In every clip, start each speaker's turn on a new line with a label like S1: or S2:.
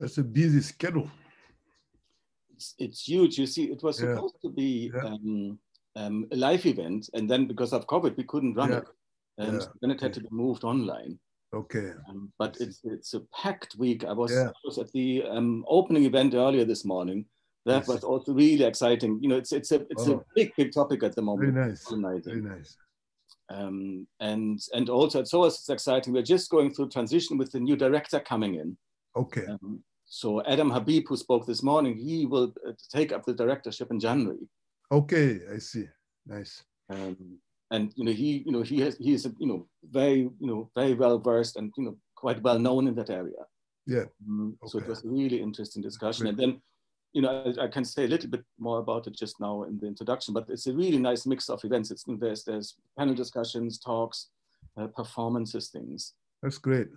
S1: That's a busy schedule.
S2: It's, it's huge. You see, it was
S1: Yeah.
S2: supposed to be
S1: Yeah.
S2: um, um, a live event, and then because of COVID, we couldn't run
S1: Yeah.
S2: it. Um,
S1: Yeah.
S2: so then it had to be moved online.
S1: Okay.
S2: Um, but it's it's a packed week. I was,
S1: Yeah.
S2: I was at the um, opening event earlier this morning. That was also really exciting. You know, it's it's a it's
S1: Oh.
S2: a big big topic at the moment.
S1: Very
S2: nice.
S1: Very nice.
S2: Um, and and also it's always exciting. We're just going through transition with the new director coming in.
S1: Okay.
S2: Um, so Adam Habib, who spoke this morning, he will uh, take up the directorship in January.
S1: Okay. I see. Nice.
S2: Um, and you know he you know he has he is you know very you know very well versed and you know quite well known in that area.
S1: Yeah.
S2: Mm, So it was a really interesting discussion.
S1: Great.
S2: And then, you know, I, I can say a little bit more about it just now in the introduction, but it's a really nice mix of events. It's there's there's panel discussions, talks, uh, performances, things.
S1: That's great.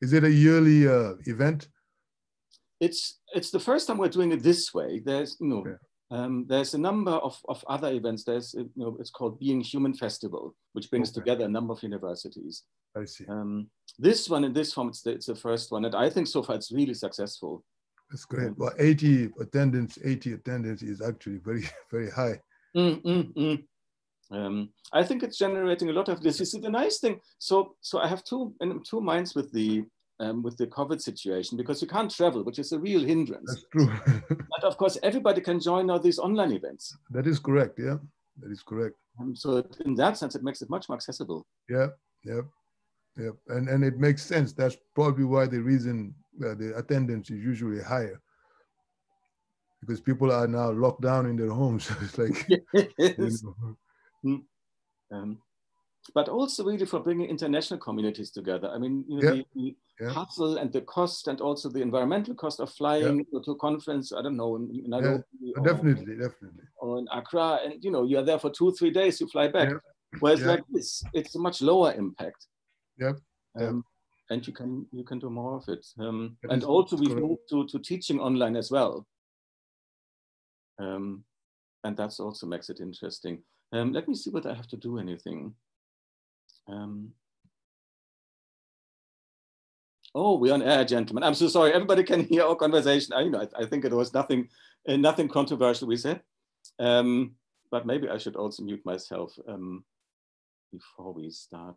S1: Is it a yearly uh, event?
S2: It's it's the first time we're doing it this way. There's you know.
S1: Okay.
S2: Um, there's a number of, of other events. There's, you know, it's called Being Human Festival, which brings
S1: Okay.
S2: together a number of universities.
S1: I see.
S2: Um, this one in this form, it's the, it's the first one, and I think so far it's really successful.
S1: That's great. Well, 80 attendance, 80 attendance is actually very, very high.
S2: Mm, mm, mm. Um, I think it's generating a lot of this. You see, the nice thing. So, so I have two in two minds with the um, with the COVID situation because you can't travel, which is a real hindrance.
S1: That's true.
S2: But of course, everybody can join now these online events.
S1: that is correct. Yeah. That is correct.
S2: Um, so, in that sense, it makes it much more accessible.
S1: Yeah. yeah, Yep. And and it makes sense. That's probably why the reason uh, the attendance is usually higher. Because people are now locked down in their homes. it's like, you know,
S2: um, but also really for bringing international communities together. I mean, you know,
S1: Yeah.
S2: the, the
S1: Yeah.
S2: hustle and the cost, and also the environmental cost of flying to a conference. I don't know in in Nairobi or-
S1: definitely, definitely.
S2: or in Accra, and you know you're there for two three days, you fly back.
S1: Yeah.
S2: Whereas
S1: Yeah.
S2: like this, it's a much lower impact.
S1: Yep.
S2: Um, and you can you can do more of it. Um, and also we've moved to, to teaching online as well. Um, and that's also makes it interesting. Um, let me see whether I have to do anything. Um, oh, we're on air, gentlemen. I'm so sorry. Everybody can hear our conversation. I you know. I, I think it was nothing, uh, nothing controversial we said. Um, but maybe I should also mute myself um, before we start.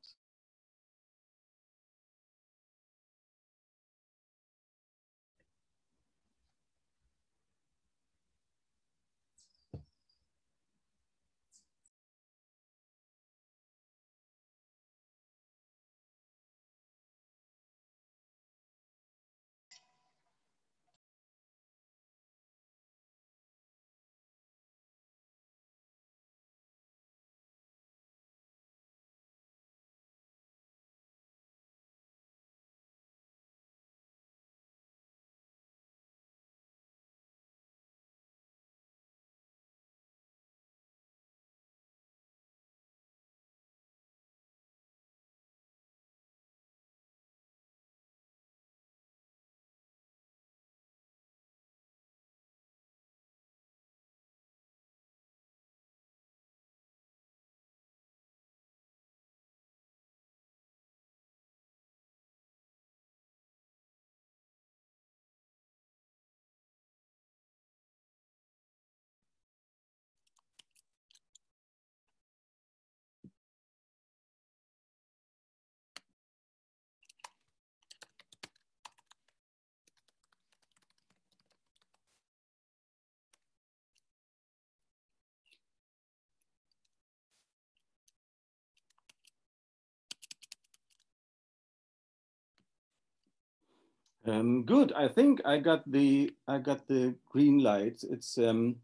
S2: Um, good. I think I got the I got the green light. It's um,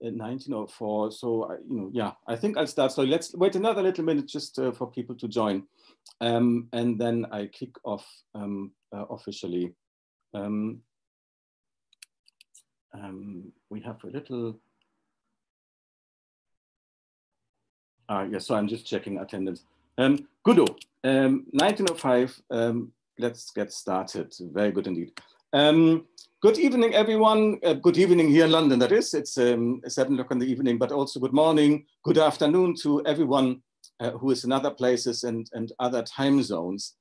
S2: 1904. So I, you know, yeah. I think I'll start. So let's wait another little minute just uh, for people to join, um, and then I kick off um, uh, officially. Um, um, we have a little. Ah, yes. So I'm just checking attendance. Um, Gudo, um, 1905. Um, let's get started. Very good indeed. Um, good evening, everyone. Uh, good evening here in London, that is. It's um, seven o'clock in the evening, but also good morning, good afternoon to everyone uh, who is in other places and, and other time zones.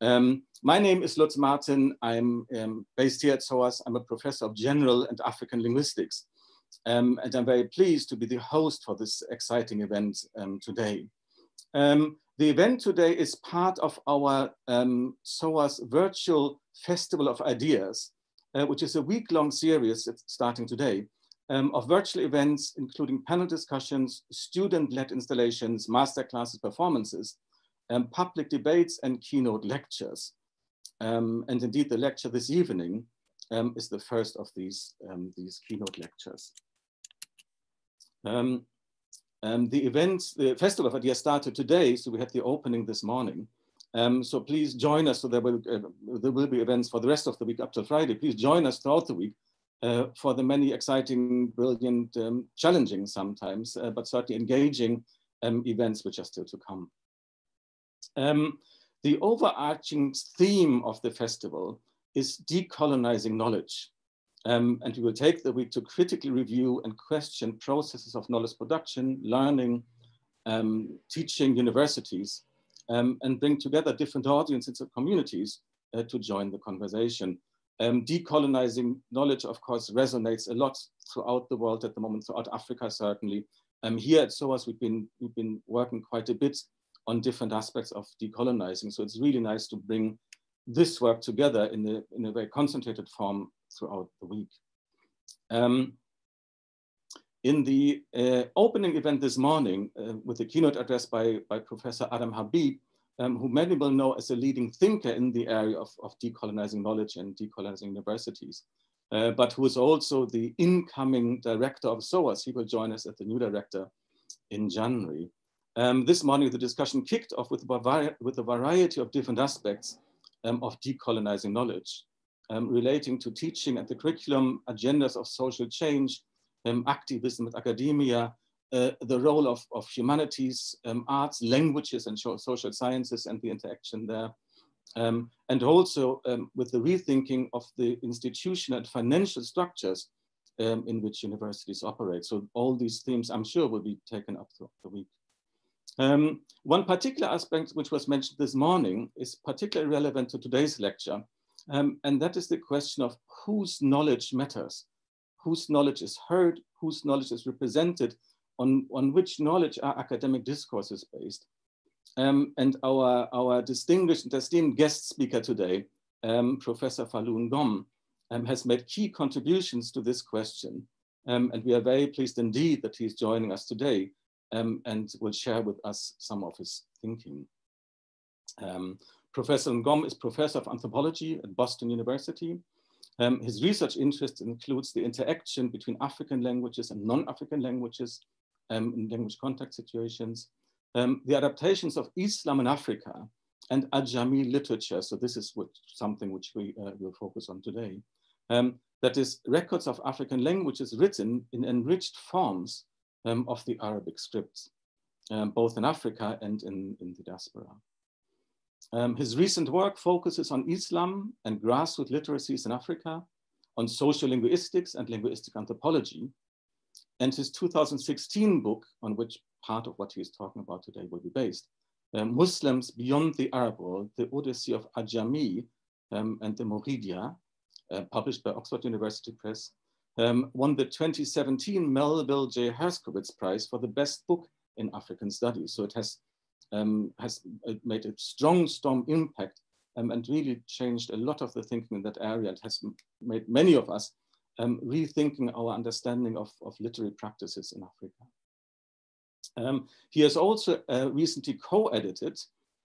S2: Um, my name is Lutz Martin. I'm um, based here at SOAS. I'm a professor of general and African linguistics. Um, and I'm very pleased to be the host for this exciting event um, today. Um, the event today is part of our um, SOAS virtual Festival of Ideas, uh, which is a week-long series starting today um, of virtual events, including panel discussions, student-led installations, masterclasses, performances, um, public debates, and keynote lectures. Um, and indeed, the lecture this evening um, is the first of these, um, these keynote lectures. Um, the events, the Festival of Ideas started today, so we had the opening this morning. Um, so please join us. So there will uh, there will be events for the rest of the week up till Friday. Please join us throughout the week uh, for the many exciting, brilliant, um, challenging sometimes, uh, but certainly engaging um, events which are still to come. Um, the overarching theme of the festival is decolonizing knowledge. Um, and we will take the week to critically review and question processes of knowledge production, learning, um, teaching universities, um, and bring together different audiences and communities uh, to join the conversation. Um, decolonizing knowledge, of course, resonates a lot throughout the world at the moment, throughout Africa, certainly. Um, here at SOAS, we've been, we've been working quite a bit on different aspects of decolonizing. So it's really nice to bring this work together in a, in a very concentrated form throughout the week. Um, in the uh, opening event this morning, uh, with the keynote address by, by Professor Adam Habib, um, who many will know as a leading thinker in the area of, of decolonizing knowledge and decolonizing universities, uh, but who is also the incoming director of SOAS. He will join us as the new director in January. Um, this morning, the discussion kicked off with, with a variety of different aspects um, of decolonizing knowledge, um, relating to teaching and the curriculum, agendas of social change, um, activism with academia, uh, the role of, of humanities, um, arts, languages, and social sciences and the interaction there. Um, and also um, with the rethinking of the institutional and financial structures um, in which universities operate. So all these themes, I'm sure, will be taken up throughout the week. Um, one particular aspect which was mentioned this morning is particularly relevant to today's lecture, um, and that is the question of whose knowledge matters, whose knowledge is heard, whose knowledge is represented, on, on which knowledge are academic discourses based. Um, and our, our distinguished and esteemed guest speaker today, um, Professor Fallou Ngom, um, has made key contributions to this question. Um, and we are very pleased indeed that he's joining us today um, and will share with us some of his thinking. Um, professor Ngom is professor of anthropology at Boston University. his research interest includes the interaction between African languages and non-African languages um, in language contact situations, um, the adaptations of Islam in Africa and Ajami literature. So this is what, something which we uh, will focus on today. Um, that is records of African languages written in enriched forms um, of the Arabic scripts, um, both in Africa and in, in the diaspora. Um, his recent work focuses on Islam and grassroots literacies in Africa, on sociolinguistics and linguistic anthropology, and his 2016 book, on which part of what he is talking about today will be based, um, Muslims Beyond the Arab World, the Odyssey of Ajami um, and the Muridiyya, uh, published by Oxford University Press, um, won the 2017 Melville J. Herskovits Prize for the best book in African studies. So it has, um, has made a strong, strong impact um, and really changed a lot of the thinking in that area. It has made many of us um, rethinking our understanding of, of literary practices in Africa. Um, he has also uh, recently co-edited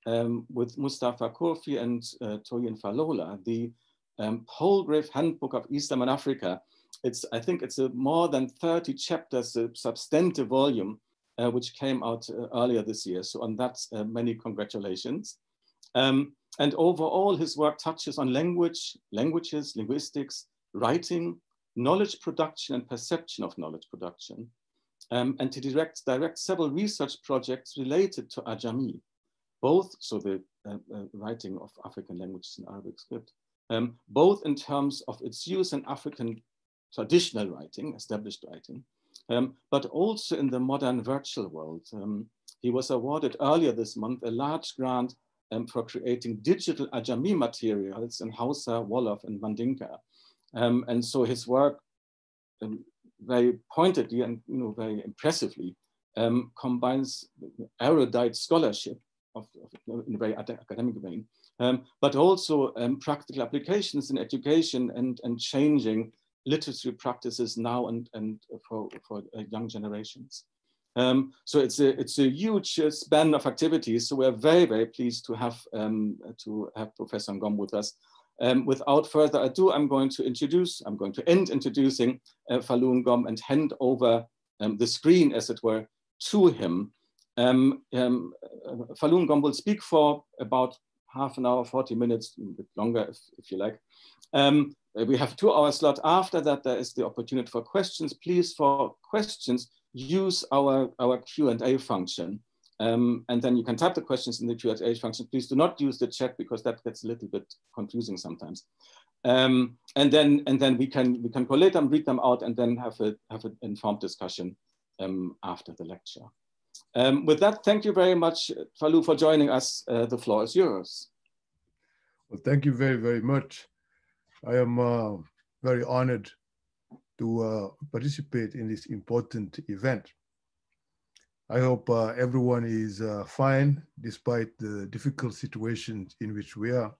S2: um, with Mustafa Kurfi and uh, Toyin Falola, the um, Palgrave Handbook of Islam and Africa. It's, I think it's a more than 30 chapters, a substantive volume, uh, which came out uh, earlier this year. So on that, uh, many congratulations. Um, and overall, his work touches on language, languages, linguistics, writing, knowledge production and perception of knowledge production, um, and to direct, direct several research projects related to Ajami, both, so the uh, uh, writing of African languages in Arabic script, um, both in terms of its use in African traditional writing, established writing, um, but also in the modern virtual world. Um, he was awarded earlier this month a large grant um, for creating digital Ajami materials in Hausa, Wolof, and Mandinka. Um, and so his work um, very pointedly and you know, very impressively um, combines erudite scholarship of, of, in a very academic vein, um, but also um, practical applications in education and, and changing literacy practices now and, and for, for uh, young generations. Um, so it's a, it's a huge uh, span of activities. So we're very, very pleased to have, um, to have Professor Ngom with us. Um, without further ado, I'm going to introduce, I'm going to end introducing uh, Fallou Ngom and hand over um, the screen, as it were, to him. Um, um, uh, Fallou Ngom will speak for about half an hour, 40 minutes, a bit longer if, if you like. Um, we have two hour slot. After that, there is the opportunity for questions. Please, for questions, use our, our Q&A function. Um, and then you can type the questions in the Q&A function. Please do not use the chat because that gets a little bit confusing sometimes. Um, and then and then we can we can collate them, read them out, and then have a have an informed discussion um, after the lecture. Um, with that, thank you very much, Fallou, for joining us. Uh, the floor is yours.
S1: Well, thank you very very much. I am uh, very honored to uh, participate in this important event. I hope uh, everyone is uh, fine despite the difficult situations in which we are.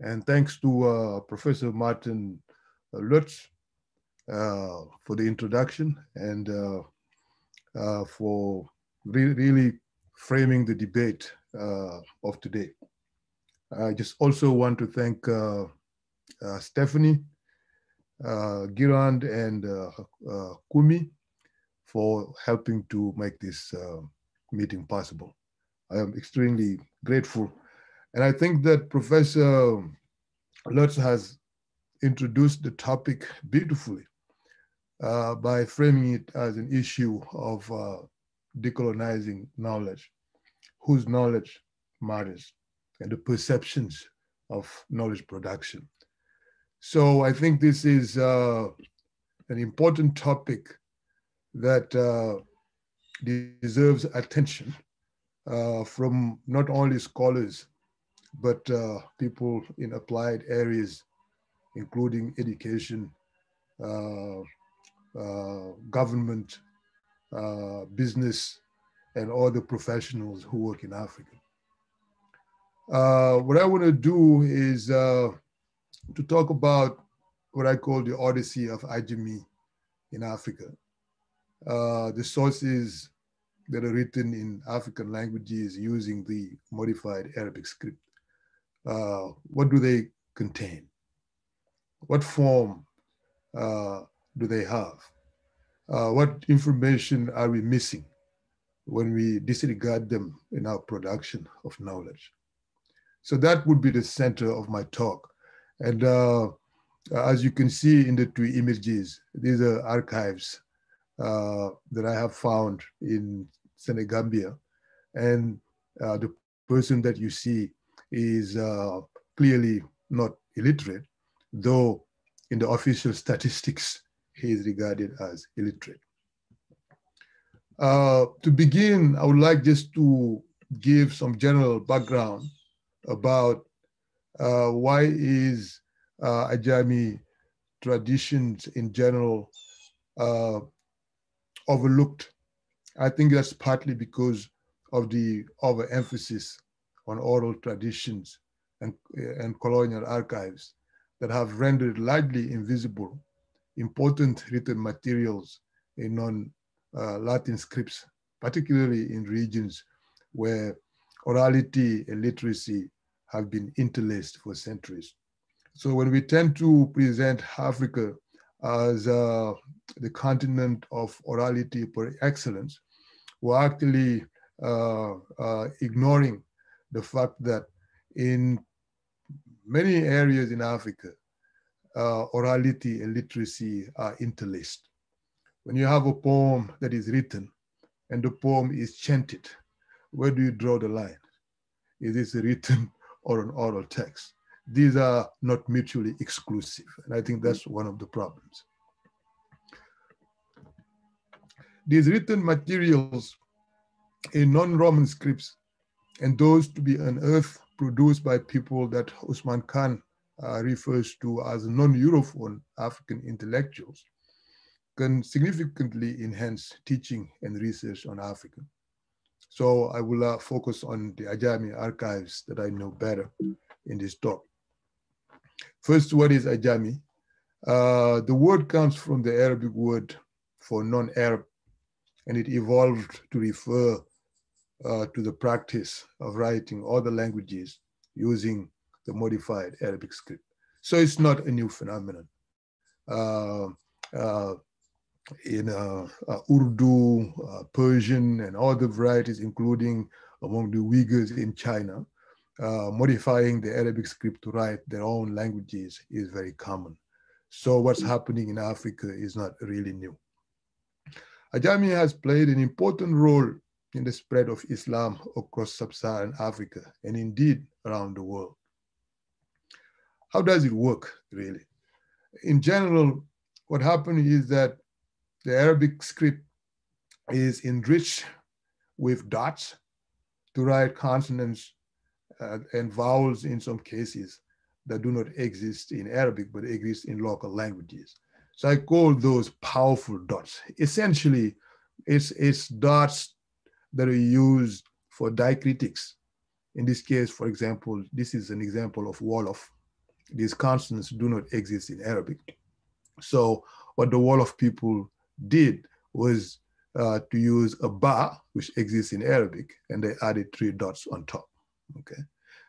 S1: And thanks to uh, Professor Martin Lutz uh, for the introduction and for re really framing the debate of today. I just also want to thank Stephanie uh, Girand and uh, uh, Kumi for helping to make this uh, meeting possible. I am extremely grateful. And I think that Professor Lutz has introduced the topic beautifully uh, by framing it as an issue of uh, decolonizing knowledge, whose knowledge matters, and the perceptions of knowledge production. So I think this is uh, an important topic that uh, deserves attention uh, from not only scholars, but uh, people in applied areas, including education, uh, uh, government, business, and all the professionals who work in Africa. what I want to do is to talk about what I call the Odyssey of Ajami in Africa. Uh, the sources that are written in African languages using the modified Arabic script. Uh, what do they contain? What form uh, do they have? Uh, what information are we missing when we disregard them in our production of knowledge? So that would be the center of my talk. And uh, as you can see in the two images, these are archives uh, that I have found in Senegambia. And uh, the person that you see is uh, clearly not illiterate, though in the official statistics, he is regarded as illiterate. Uh, to begin, I would like just to give some general background about uh, why is uh, Ajami traditions in general uh, overlooked? I think that's partly because of the overemphasis on oral traditions and, and colonial archives that have rendered largely invisible important written materials in non-Latin uh, scripts, particularly in regions where orality and literacy have been interlaced for centuries. So when we tend to present Africa as uh, the continent of orality per excellence, we're actually uh, uh, ignoring the fact that in many areas in Africa, uh, orality and literacy are interlaced. When you have a poem that is written and the poem is chanted, where do you draw the line? Is this written or an oral text. These are not mutually exclusive. And I think that's one of the problems. These written materials in non-Roman scripts and those to be unearthed produced by people that Ousmane Kane uh, refers to as non-Europhone African intellectuals can significantly enhance teaching and research on Africa. So I will uh, focus on the Ajami archives that I know better in this talk. First, what is Ajami? Uh, the word comes from the Arabic word for non-Arab, and it evolved to refer uh, to the practice of writing other languages using the modified Arabic script. So it's not a new phenomenon. Uh, uh, in uh, uh, Urdu, uh, Persian, and other varieties, including among the Uyghurs in China, modifying the Arabic script to write their own languages is very common. So what's happening in Africa is not really new. Ajami has played an important role in the spread of Islam across sub-Saharan Africa and indeed around the world. How does it work, really? In general, what happened is that the Arabic script is enriched with dots to write consonants uh, and vowels in some cases that do not exist in Arabic, but exist in local languages. So I call those powerful dots. Essentially, it's, it's dots that are used for diacritics. In this case, for example, this is an example of Wolof. These consonants do not exist in Arabic. So what the Wolof people did was uh, to use a ba, which exists in Arabic, and they added three dots on top, okay?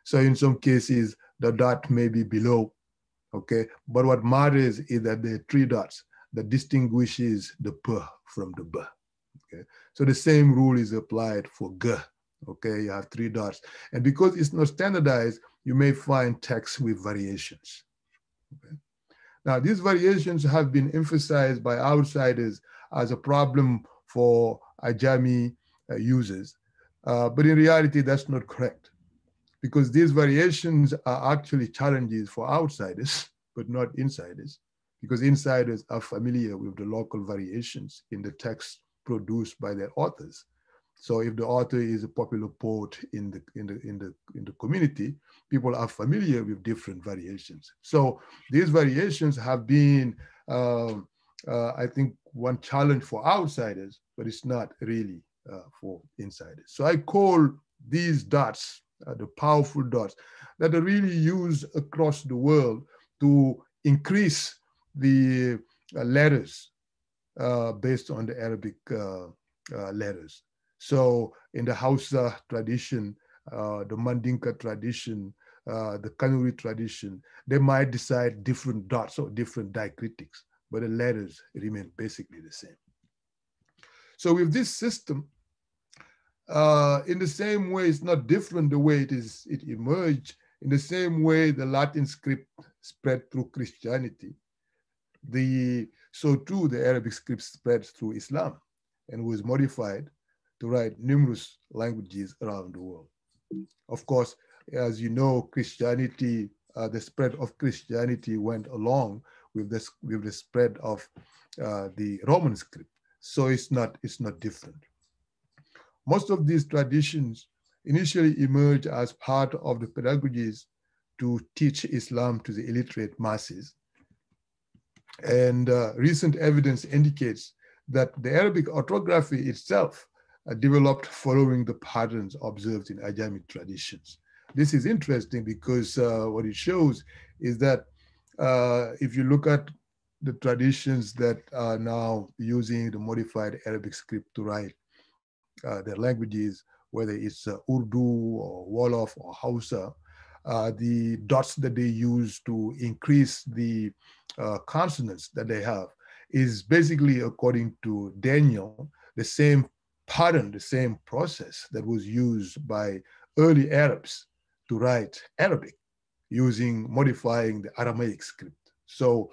S1: So in some cases, the dot may be below, okay? But what matters is that the three dots that distinguishes the p from the b, okay? So the same rule is applied for g, okay? You have three dots. And because it's not standardized, you may find texts with variations, okay? Now, these variations have been emphasized by outsiders as a problem for Ajami uh, users. Uh, but in reality, that's not correct because these variations are actually challenges for outsiders, but not insiders, because insiders are familiar with the local variations in the text produced by their authors. So if the author is a popular poet in the, in the, in the, in the community, people are familiar with different variations. So these variations have been, um, uh, I think, one challenge for outsiders, but it's not really uh, for insiders. So I call these dots, uh, the powerful dots, that are really used across the world to increase the uh, letters uh, based on the Arabic uh, letters. So in the Hausa tradition, uh, the Mandinka tradition, uh, the Kanuri tradition, they might decide different dots or different diacritics, but the letters remain basically the same. So with this system, uh, in the same way, it's not different the way it is, it emerged. In the same way, the Latin script spread through Christianity. The, so too, the Arabic script spread through Islam and was modified to write numerous languages around the world. Of course, as you know, Christianity, uh, the spread of Christianity went along with the, with the spread of uh, the Roman script. So it's not, it's not different. Most of these traditions initially emerged as part of the pedagogies to teach Islam to the illiterate masses. And uh, recent evidence indicates that the Arabic orthography itself uh, developed following the patterns observed in Ajami traditions. This is interesting because uh, what it shows is that uh, if you look at the traditions that are now using the modified Arabic script to write uh, their languages, whether it's Urdu or Wolof or Hausa, the dots that they use to increase the consonants that they have is basically, according to Daniel, the same pattern, the same process that was used by early Arabs to write Arabic using modifying the Aramaic script. So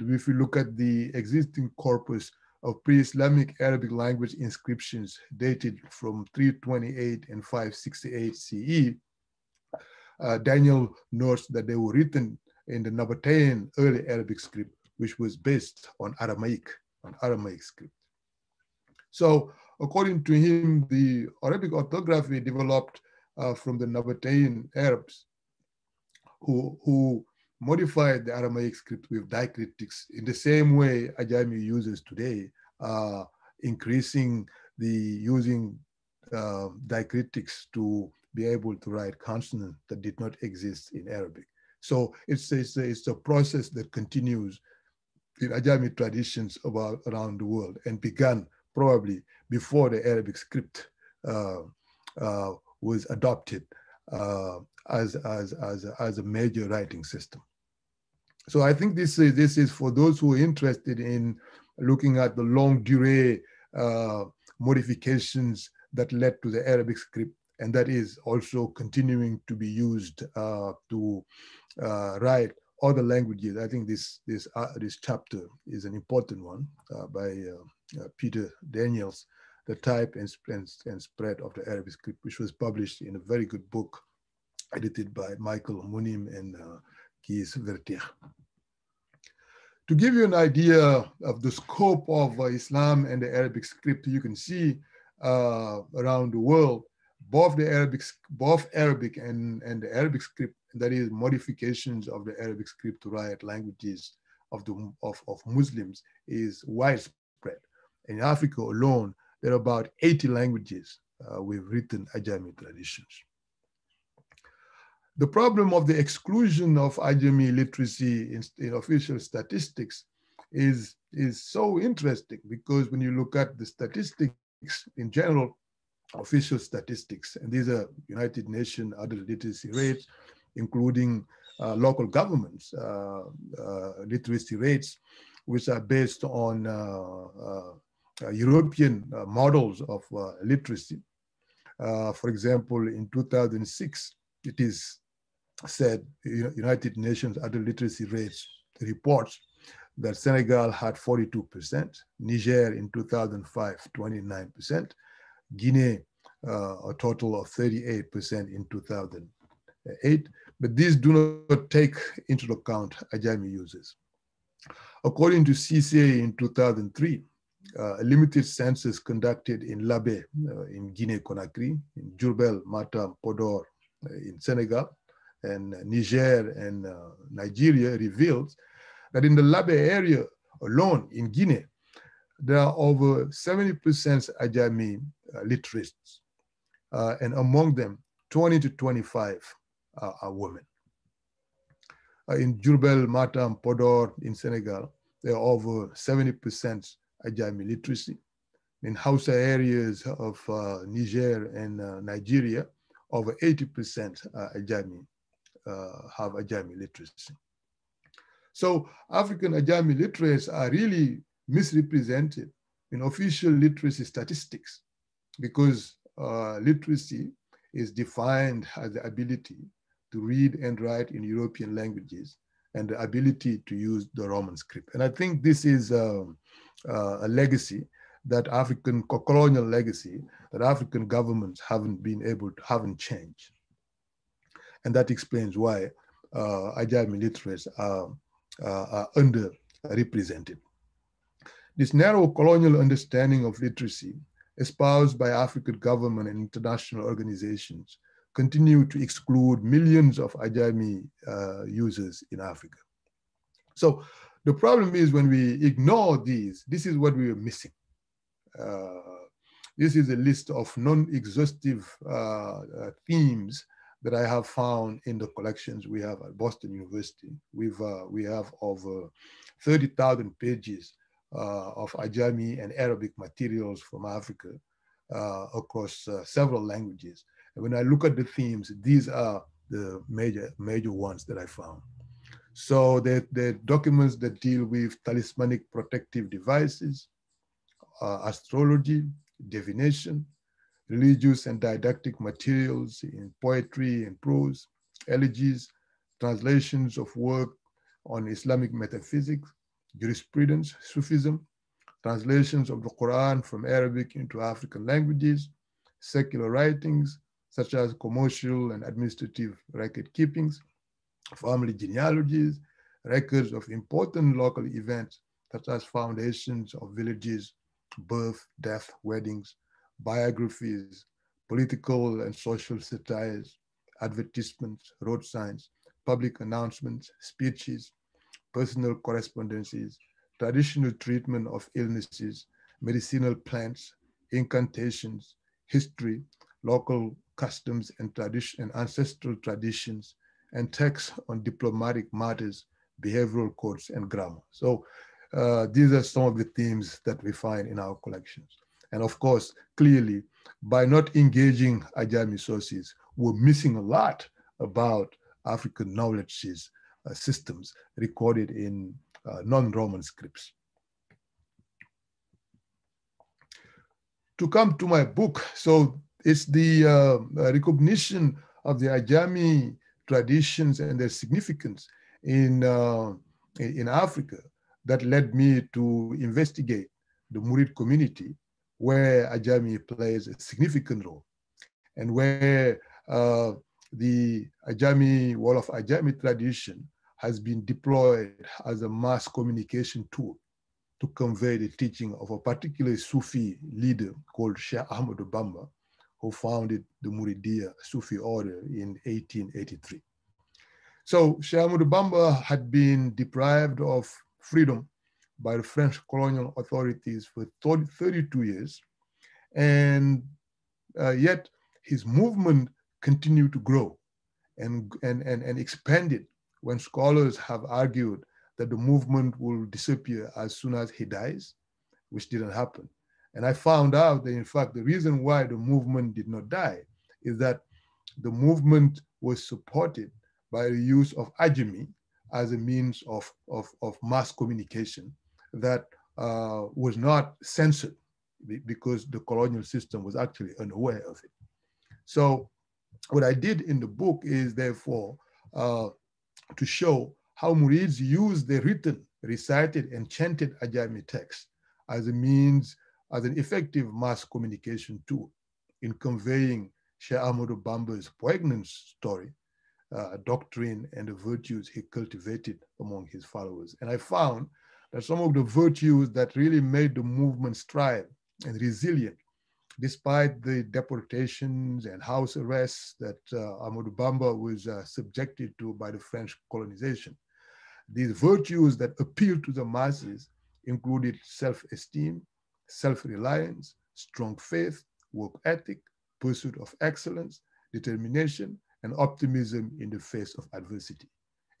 S1: if we look at the existing corpus of pre-Islamic Arabic language inscriptions dated from 328 and 568 CE, uh, Daniel notes that they were written in the Nabatean early Arabic script, which was based on Aramaic, on Aramaic script. So according to him, the Arabic orthography developed uh, from the Nabatean Arabs who, who modified the Aramaic script with diacritics in the same way Ajami uses today, uh, increasing the using uh, diacritics to be able to write consonants that did not exist in Arabic. So it's, it's, it's a process that continues in Ajami traditions about around the world and began probably before the Arabic script uh, uh, was adopted uh, as, as, as, a, as a major writing system. So I think this is, this is for those who are interested in looking at the longue durée modifications that led to the Arabic script, and that is also continuing to be used uh, to uh, write other languages. I think this this uh, this chapter is an important one by Uh, Peter Daniels, the type and, and, and, spread of the Arabic script, which was published in a very good book, edited by Meikal Mumin and uh, Kees Versteegh. To give you an idea of the scope of uh, Islam and the Arabic script, you can see uh, around the world both the Arabic, both Arabic and, and the Arabic script, that is modifications of the Arabic script to write languages of, the, of, of Muslims is widespread. In Africa alone, there are about 80 languages uh, with written Ajami traditions. The problem of the exclusion of Ajami literacy in, in official statistics is, is so interesting because when you look at the statistics in general, official statistics, and these are United Nations adult literacy rates, including uh, local governments uh, uh, literacy rates, which are based on uh, uh, European models of literacy. for example, in 2006, it is said United Nations adult literacy rates reports that Senegal had 42%, Niger in 2005, 29%, Guinea, uh, a total of 38% in 2008, but these do not take into account Ajami users. According to CCA in 2003, uh, a limited census conducted in Labé uh, in Guinea-Conakry, in Diourbel, Matam, Podor uh, in Senegal, and Niger and uh, Nigeria reveals that in the Labé area alone in Guinea, there are over 70% Ajami uh, literates, uh, and among them, 20 to 25 uh, are women. in Diourbel, Matam, Podor in Senegal, there are over 70% Ajami literacy. In Hausa areas of uh, Niger and uh, Nigeria, over 80% uh, Ajami have Ajami literacy. So African Ajami literates are really misrepresented in official literacy statistics because uh, literacy is defined as the ability to read and write in European languages and the ability to use the Roman script. And I think this is um, uh, a legacy that African colonial legacy that African governments haven't been able to, haven't changed. And that explains why uh, Ajami literates are, uh, are underrepresented. This narrow colonial understanding of literacy, espoused by African government and international organizations, continue to exclude millions of Ajami uh, users in Africa. So the problem is when we ignore these, this is what we are missing. Uh, this is a list of non-exhaustive uh, uh themes that I have found in the collections we have at Boston University. We've, uh, we have over 30,000 pages uh, of Ajami and Arabic materials from Africa uh, across several languages. And when I look at the themes, these are the major, major ones that I found. So the, the documents that deal with talismanic protective devices, uh, astrology, divination, religious and didactic materials in poetry and prose, elegies, translations of work on Islamic metaphysics, jurisprudence, Sufism, translations of the Quran from Arabic into African languages, secular writings, such as commercial and administrative record keepings, family genealogies, records of important local events, such as foundations of villages, birth, death, weddings, biographies, political and social satires, advertisements, road signs, public announcements, speeches, personal correspondences, traditional treatment of illnesses, medicinal plants, incantations, history, local customs and tradition and ancestral traditions, and texts on diplomatic matters, behavioral codes, and grammar. So uh, these are some of the themes that we find in our collections. And of course, clearly, by not engaging Ajami sources, we're missing a lot about African knowledge uh, systems recorded in uh, non-Roman scripts. To come to my book, so it's the uh, recognition of the Ajami traditions and their significance in, uh, in Africa that led me to investigate the Murid community where Ajami plays a significant role and where uh, the Ajami, Wolof Ajami tradition has been deployed as a mass communication tool to convey the teaching of a particular Sufi leader called Sheikh Ahmad Bamba, who founded the Muridiyya Sufi order in 1883. So Sheikh Bamba had been deprived of freedom by the French colonial authorities for 30, 32 years. And uh, yet his movement continued to grow and, and, and, and expanded when scholars have argued that the movement will disappear as soon as he dies, which didn't happen. And I found out that, in fact, the reason why the movement did not die is that the movement was supported by the use of Ajami as a means of, of, of mass communication that uh, was not censored because the colonial system was actually unaware of it. So what I did in the book is therefore uh, to show how Murids used the written, recited, and chanted Ajami text as a means, as an effective mass communication tool in conveying Sheikh Bamba's poignant story, uh, doctrine, and the virtues he cultivated among his followers. And I found that some of the virtues that really made the movement strive and resilient, despite the deportations and house arrests that uh, Bamba was uh, subjected to by the French colonization. These virtues that appealed to the masses included self-esteem, self-reliance, strong faith, work ethic, pursuit of excellence, determination, and optimism in the face of adversity.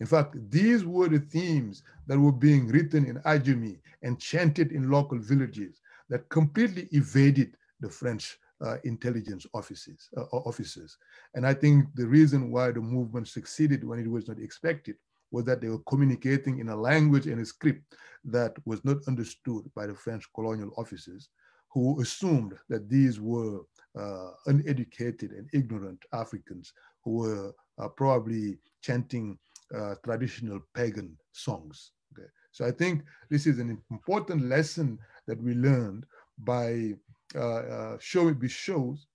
S1: In fact, these were the themes that were being written in Ajami and chanted in local villages that completely evaded the French uh, intelligence offices, uh, officers. And I think the reason why the movement succeeded when it was not expected was that they were communicating in a language and a script that was not understood by the French colonial officers who assumed that these were uh, uneducated and ignorant Africans who were uh, probably chanting uh, traditional pagan songs. Okay? So I think this is an important lesson that we learned by uh, uh, showing, which shows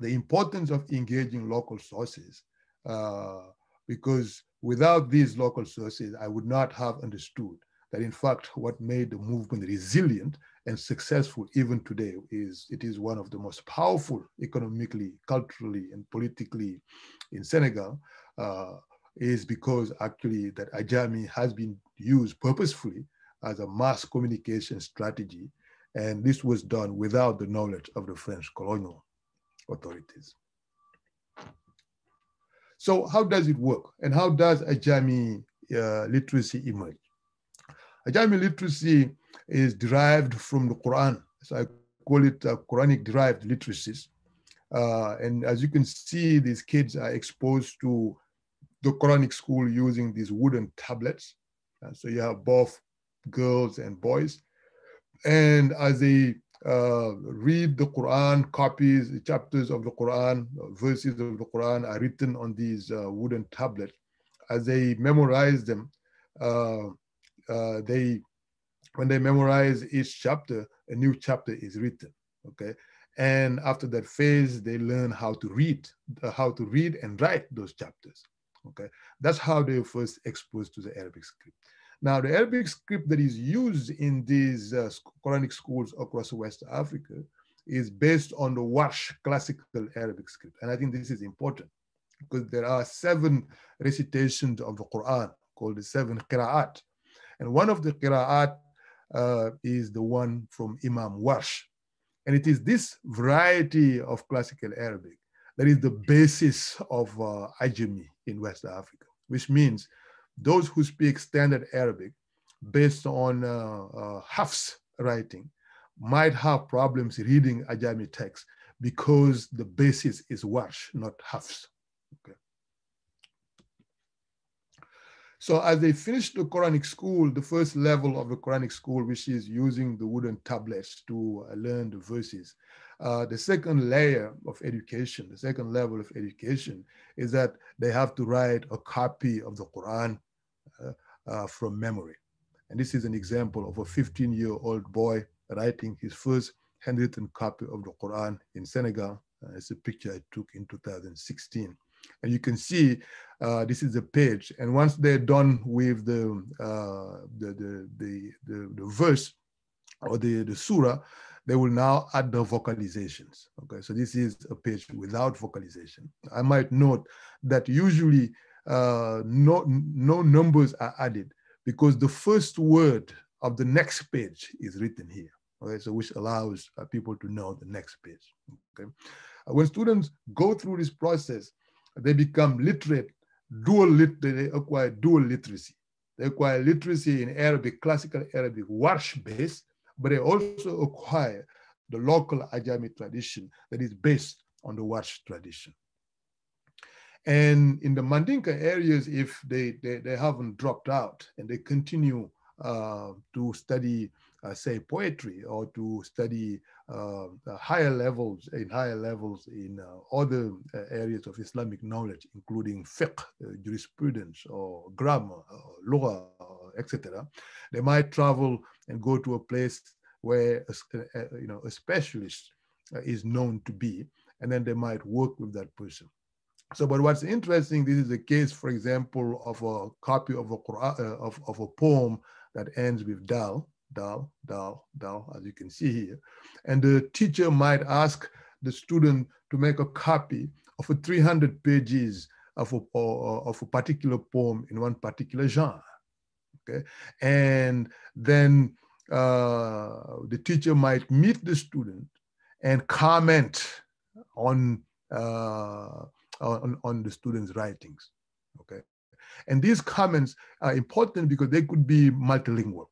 S1: the importance of engaging local sources uh, because without these local sources, I would not have understood that in fact what made the movement resilient and successful even today is it is one of the most powerful economically, culturally, and politically in Senegal. Uh, is because actually that Ajami has been used purposefully as a mass communication strategy. And this was done without the knowledge of the French colonial authorities. So how does it work? And how does Ajami uh, literacy emerge? Ajami literacy is derived from the Quran. So I call it uh, Quranic derived literacies. Uh, and as you can see, these kids are exposed to the Quranic school using these wooden tablets. Uh, so you have both girls and boys. And as they uh, read the Quran, copies, the chapters of the Quran, verses of the Quran are written on these uh, wooden tablets. As they memorize them, uh, uh, they, when they memorize each chapter, a new chapter is written. Okay, and after that phase, they learn how to read, uh, how to read and write those chapters. Okay, that's how they were first exposed to the Arabic script. Now, the Arabic script that is used in these uh, Quranic schools across West Africa is based on the Warsh classical Arabic script. And I think this is important because there are seven recitations of the Quran called the seven qira'at. And one of the qira'at uh, is the one from Imam Warsh. And it is this variety of classical Arabic that is the basis of uh, Ajami in West Africa, which means those who speak standard Arabic based on uh, uh, Hafs writing might have problems reading Ajami text because the basis is Warsh, not Hafs. Okay. So as they finish the Quranic school, the first level of the Quranic school, which is using the wooden tablets to uh, learn the verses, uh, the second layer of education, the second level of education is that they have to write a copy of the Quran uh, uh from memory. And this is an example of a 15 year old boy writing his first handwritten copy of the Quran in Senegal. Uh, it's a picture I took in 2016. And you can see uh, this is the page. And once they're done with the, uh, the, the, the, the, the, verse or the, the surah, they will now add the vocalizations. Okay, so this is a page without vocalization. I might note that usually uh, no, no numbers are added because the first word of the next page is written here. Okay, so which allows uh, people to know the next page. Okay, uh, when students go through this process, they become literate, dual lit, they acquire dual literacy. They acquire literacy in Arabic, classical Arabic, Warsh based, but they also acquire the local Ajami tradition that is based on the Warsh tradition. And in the Mandinka areas, if they, they, they haven't dropped out and they continue uh, to study uh, say poetry or to study higher levels in higher levels in uh, other uh, areas of Islamic knowledge, including fiqh, uh, jurisprudence, or grammar, or lugha, etc. They might travel and go to a place where a, you know a specialist is known to be, and then they might work with that person. So, but what's interesting, this is a case, for example, of a copy of a Quran, uh, of, of a poem that ends with dal, dal, dal, dal, as you can see here. And the teacher might ask the student to make a copy of a 300 pages of a, of a particular poem in one particular genre. Okay, and then uh, the teacher might meet the student and comment on, uh, on, on the student's writings. Okay, and these comments are important because they could be multilingual.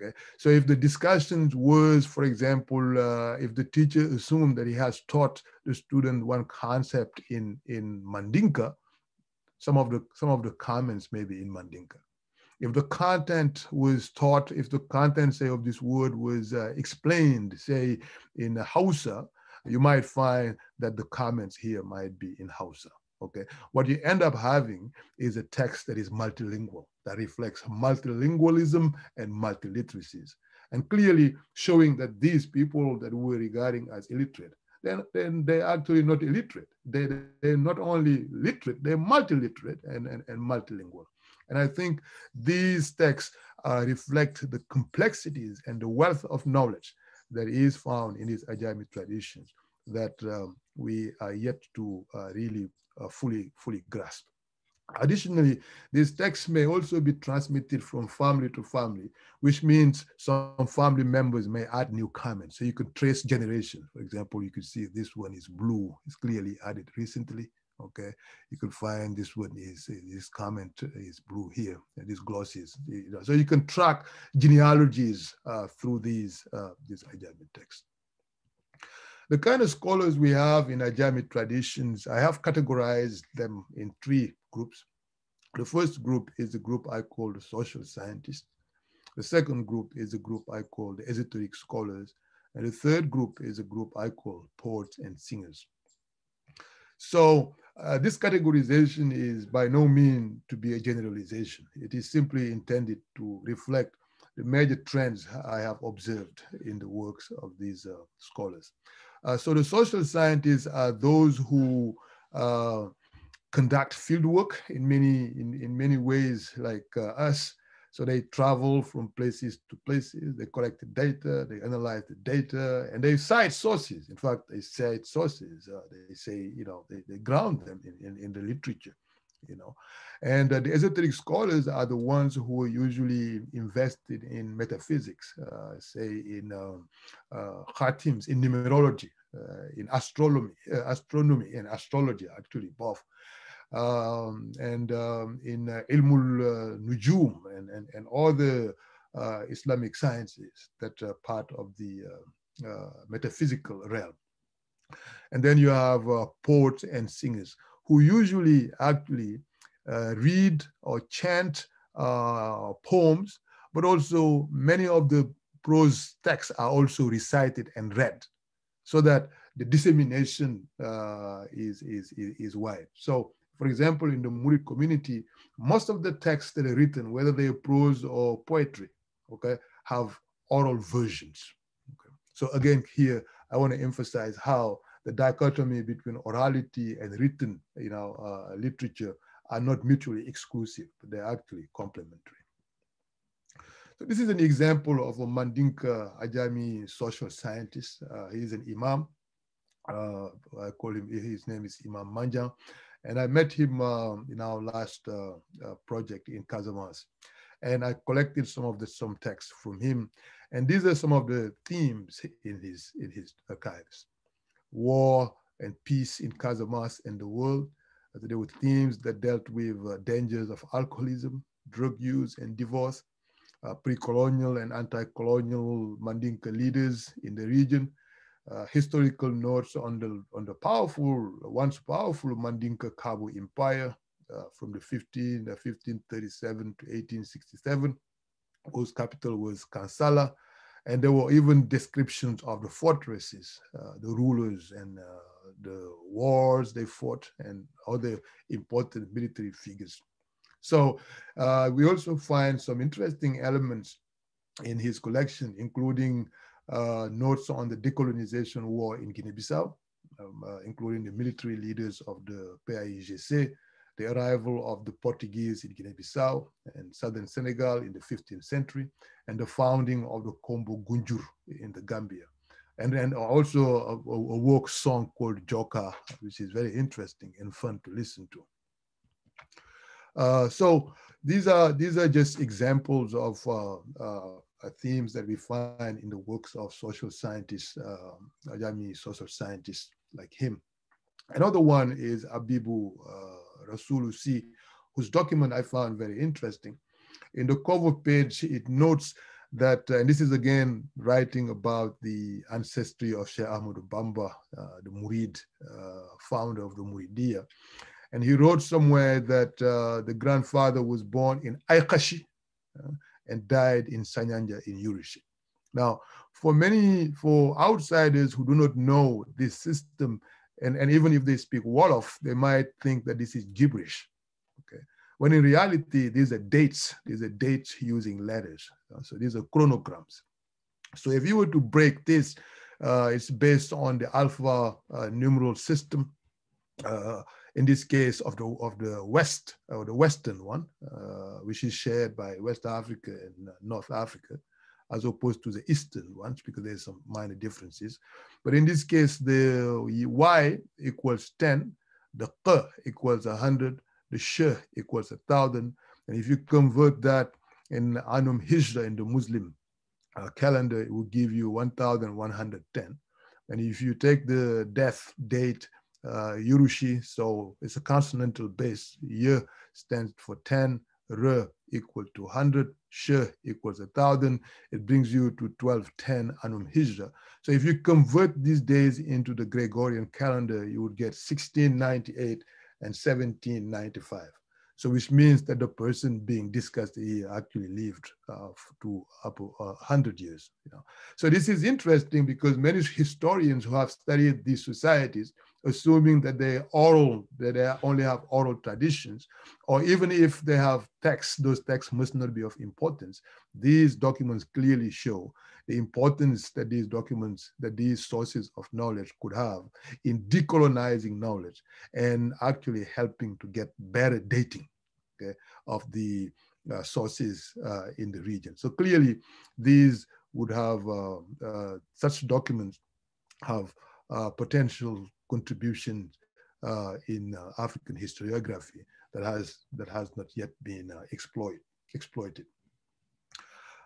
S1: Okay, so if the discussions was, for example, uh, if the teacher assumed that he has taught the student one concept in in Mandinka, some of the some of the comments may be in Mandinka. If the content was taught, if the content, say, of this word was uh, explained, say, in Hausa, you might find that the comments here might be in Hausa. Okay, what you end up having is a text that is multilingual, that reflects multilingualism and multiliteracies, and clearly showing that these people that we're regarding as illiterate, then, then they're actually not illiterate. They, they're not only literate, they're multiliterate and, and, and multilingual. And I think these texts uh, reflect the complexities and the wealth of knowledge that is found in these Ajami traditions that um, we are yet to uh, really fully, fully grasp. Additionally, these texts may also be transmitted from family to family, which means some family members may add new comments. So you could trace generations. For example, you could see this one is blue, it's clearly added recently. Okay, you could find this one is this comment is blue here, and this gloss is. So you can track genealogies uh, through these uh, these Ajami texts. The kind of scholars we have in Ajami traditions, I have categorized them in three groups. The first group is the group I call the social scientists. The second group is the group I call the esoteric scholars. And the third group is a group I call poets and singers. So uh, this categorization is by no means to be a generalization. It is simply intended to reflect the major trends I have observed in the works of these uh, scholars. Uh, so the social scientists are those who uh, conduct field work in many, in, in many ways like uh, us. So they travel from places to places, they collect the data, they analyze the data, and they cite sources. In fact, they cite sources. Uh, they say, you know, they, they ground them in, in, in the literature, you know. And uh, the esoteric scholars are the ones who are usually invested in metaphysics, uh, say in um, uh, khatims, in numerology, uh, in astronomy, uh, astronomy and astrology, actually, both um, and um, in uh, ilmul uh, nujum and, and, and all the Islamic sciences that are part of the metaphysical realm. And then you have poets and singers who usually actually read or chant poems, but also many of the prose texts are also recited and read so that the dissemination uh, is, is, is, wide. So for example, in the Murid community, most of the texts that are written, whether they are prose or poetry, okay, have oral versions. Okay? So again, here I want to emphasize how the dichotomy between orality and written, you know, uh, literature are not mutually exclusive, they're actually complementary. So this is an example of a Mandinka Ajami social scientist. Uh, he's an imam. Uh, I call him, his name is Imam Manjang. And I met him uh, in our last uh, uh, project in Casamance. And I collected some of the some texts from him. And these are some of the themes in his, in his archives. War and peace in Casamance and the world. There were themes that dealt with uh, dangers of alcoholism, drug use, and divorce, uh, pre-colonial and anti-colonial Mandinka leaders in the region, uh, historical notes on the on the powerful, once powerful Mandinka Kaabu Empire uh, from the 15, uh, 1537 to 1867, whose capital was Kansala. And there were even descriptions of the fortresses, uh, the rulers, and uh, the wars they fought, and other important military figures. So uh, we also find some interesting elements in his collection, including uh, notes on the decolonization war in Guinea-Bissau, um, uh, including the military leaders of the PAIGC, the arrival of the Portuguese in Guinea-Bissau and southern Senegal in the 15th century, and the founding of the Kombo Gunjur in the Gambia. And then also a, a work song called Joka, which is very interesting and fun to listen to. Uh, so these are these are just examples of uh, uh, uh, themes that we find in the works of social scientists, uh, Ajami social scientists like him. Another one is Abibu uh, Rasulusi, whose document I found very interesting. In the cover page, it notes that, uh, and this is again writing about the ancestry of Sheikh Ahmad Bamba, uh, the Murid, uh, founder of the Muridiyya. And he wrote somewhere that uh, the grandfather was born in Aikashi, uh, and died in Sanyanja in Urishi. Now, for many, for outsiders who do not know this system, and, and even if they speak Wolof, they might think that this is gibberish. Okay, when in reality, these are dates. These are dates using letters. So these are chronograms. So if you were to break this, uh, it's based on the alpha uh, numeral system. Uh, in this case of the of the West or the Western one, uh, which is shared by West Africa and North Africa, as opposed to the Eastern ones because there's some minor differences. But in this case, the Y equals 10, the Q equals 100, the Sh equals 1,000. And if you convert that in Anum Hijra in the Muslim uh, calendar, it will give you 1,110. And if you take the death date uh, Yurushi. So it's a consonantal base. year stands for 10, R equal to 100, Sh equals 1,000. It brings you to 1210 Anum Hijra. So if you convert these days into the Gregorian calendar, you would get 1698 and 1795. So which means that the person being discussed here actually lived uh, to up uh, 100 years. You know? So this is interesting because many historians who have studied these societies assuming that they oral, that they only have oral traditions, or even if they have texts, those texts must not be of importance. These documents clearly show the importance that these documents, that these sources of knowledge could have in decolonizing knowledge and actually helping to get better dating okay, of the uh, sources uh, in the region. So clearly, these would have uh, such documents have potential contributions in African historiography that has that has not yet been exploit, exploited.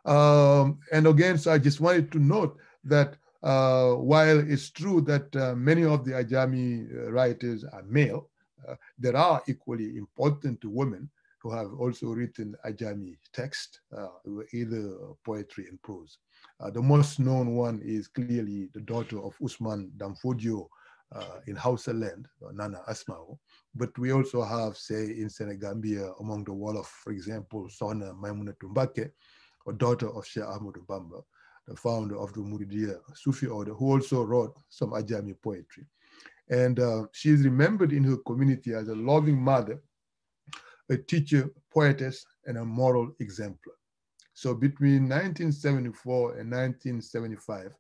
S1: Um, and again, so I just wanted to note that uh, while it's true that uh, many of the Ajami writers are male, uh, there are equally important women who have also written Ajami text, uh, either poetry and prose. Uh, the most known one is clearly the daughter of Usman dan Fodio uh, in Hausa land, Nana Asma'u. But we also have, say, in Senegambia, among the Wolof, for example, Sona Maimuna Tumbake, a daughter of Sheikh Ahmad Bamba, the founder of the Muridiyya Sufi order, who also wrote some Ajami poetry. And uh, she is remembered in her community as a loving mother, a teacher, poetess, and a moral exemplar. So between 1974 and 1975,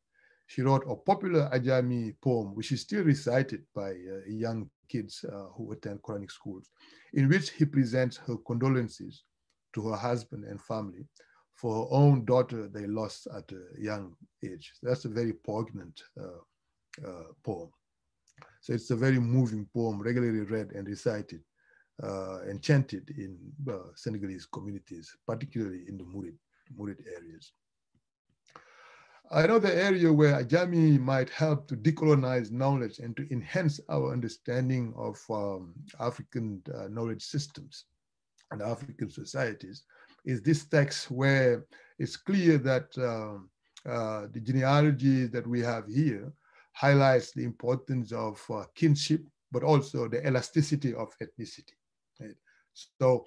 S1: she wrote a popular Ajami poem, which is still recited by uh, young kids uh, who attend Quranic schools, in which he presents her condolences to her husband and family for her own daughter they lost at a young age. That's a very poignant uh, uh poem. So it's a very moving poem, regularly read and recited uh, and chanted in uh, Senegalese communities, particularly in the Murid, Murid areas. Another area where Ajami might help to decolonize knowledge and to enhance our understanding of um, African uh, knowledge systems and African societies is this text where it's clear that um, uh, the genealogy that we have here highlights the importance of uh, kinship, but also the elasticity of ethnicity. Right? So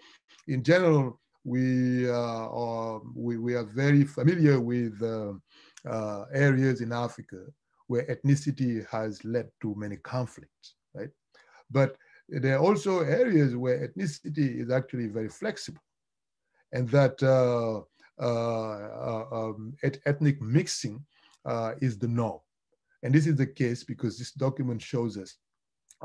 S1: in general, we, uh, are, we, we, are very familiar with uh, uh, areas in Africa where ethnicity has led to many conflicts, right? But there are also areas where ethnicity is actually very flexible and that uh, uh, um, ethnic mixing is the norm. And this is the case because this document shows us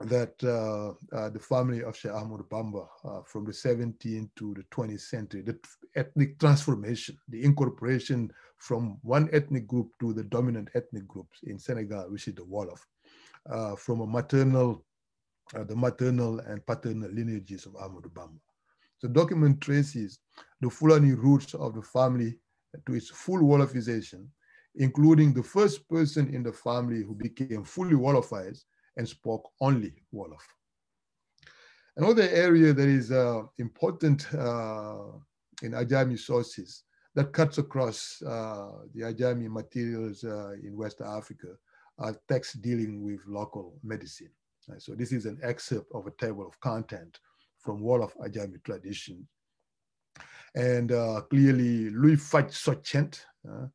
S1: that uh, uh, the family of Sheikh Ahmad Bamba uh, from the 17th to the 20th century, the ethnic transformation, the incorporation from one ethnic group to the dominant ethnic groups in Senegal, which is the Wolof, uh, from a maternal, uh, the maternal and paternal lineages of Ahmad Bamba. The document traces the Fulani roots of the family to its full Wolofization including the first person in the family who became fully Wolofized and spoke only Wolof. Another area that is uh, important uh, in Ajami sources that cuts across uh, the Ajami materials uh, in West Africa are texts dealing with local medicine. so this is an excerpt of a table of content from Wolof Ajami tradition. And uh, clearly, Louis Fach Sochent, uh,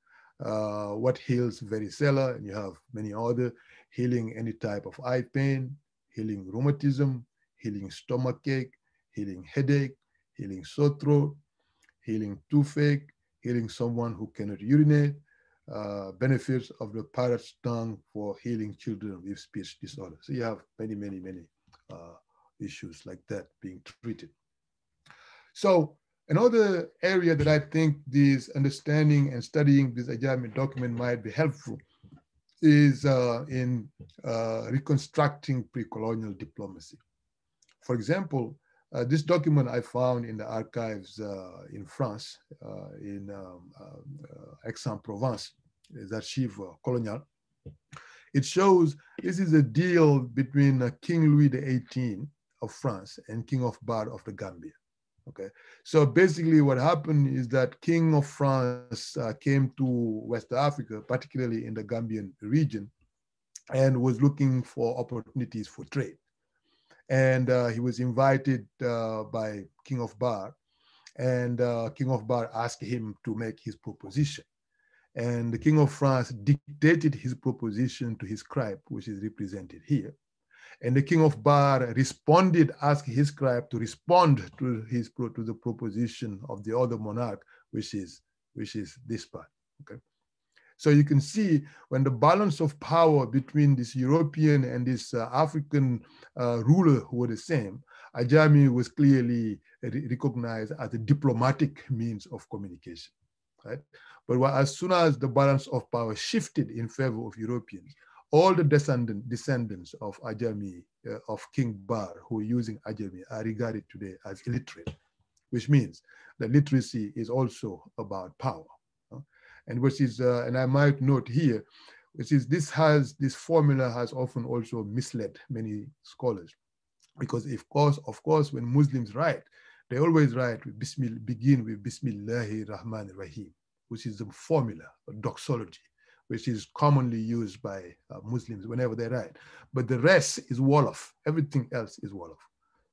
S1: uh, what heals varicella, and you have many other healing any type of eye pain, healing rheumatism, healing stomachache, healing headache, healing sore throat, healing toothache, healing someone who cannot urinate, uh, benefits of the parrot's tongue for healing children with speech disorder. So you have many, many, many uh, issues like that being treated. So Another area that I think this understanding and studying this Ajami document might be helpful is uh, in uh, reconstructing pre-colonial diplomacy. For example, uh, this document I found in the archives uh, in France, uh, in um, uh, Aix-en-Provence, is archive colonial. It shows this is a deal between King Louis XVIII of France and King of Bar of the Gambia. Okay, so basically, what happened is that King of France uh, came to West Africa, particularly in the Gambian region, and was looking for opportunities for trade. And uh, he was invited uh, by King of Bar, and uh, King of Bar asked him to make his proposition. And the King of France dictated his proposition to his scribe, which is represented here. And the king of Bar responded, asked his scribe to respond to his to the proposition of the other monarch, which is which is this part. Okay. So you can see when the balance of power between this European and this uh, African uh, ruler were the same, Ajami was clearly recognized as a diplomatic means of communication, right? But as soon as the balance of power shifted in favor of Europeans, all the descendant, descendants of Ajami, uh, of King Bar, who are using Ajami, are regarded today as illiterate, which means that literacy is also about power. Uh, and which is, uh, and I might note here, which is this has, this formula has often also misled many scholars. Because of course, of course, when Muslims write, they always write with Bismillah, begin with Bismillahir Rahmanir Rahim, which is the formula, a doxology, which is commonly used by uh, Muslims whenever they write. But the rest is Wolof. Everything else is Wolof.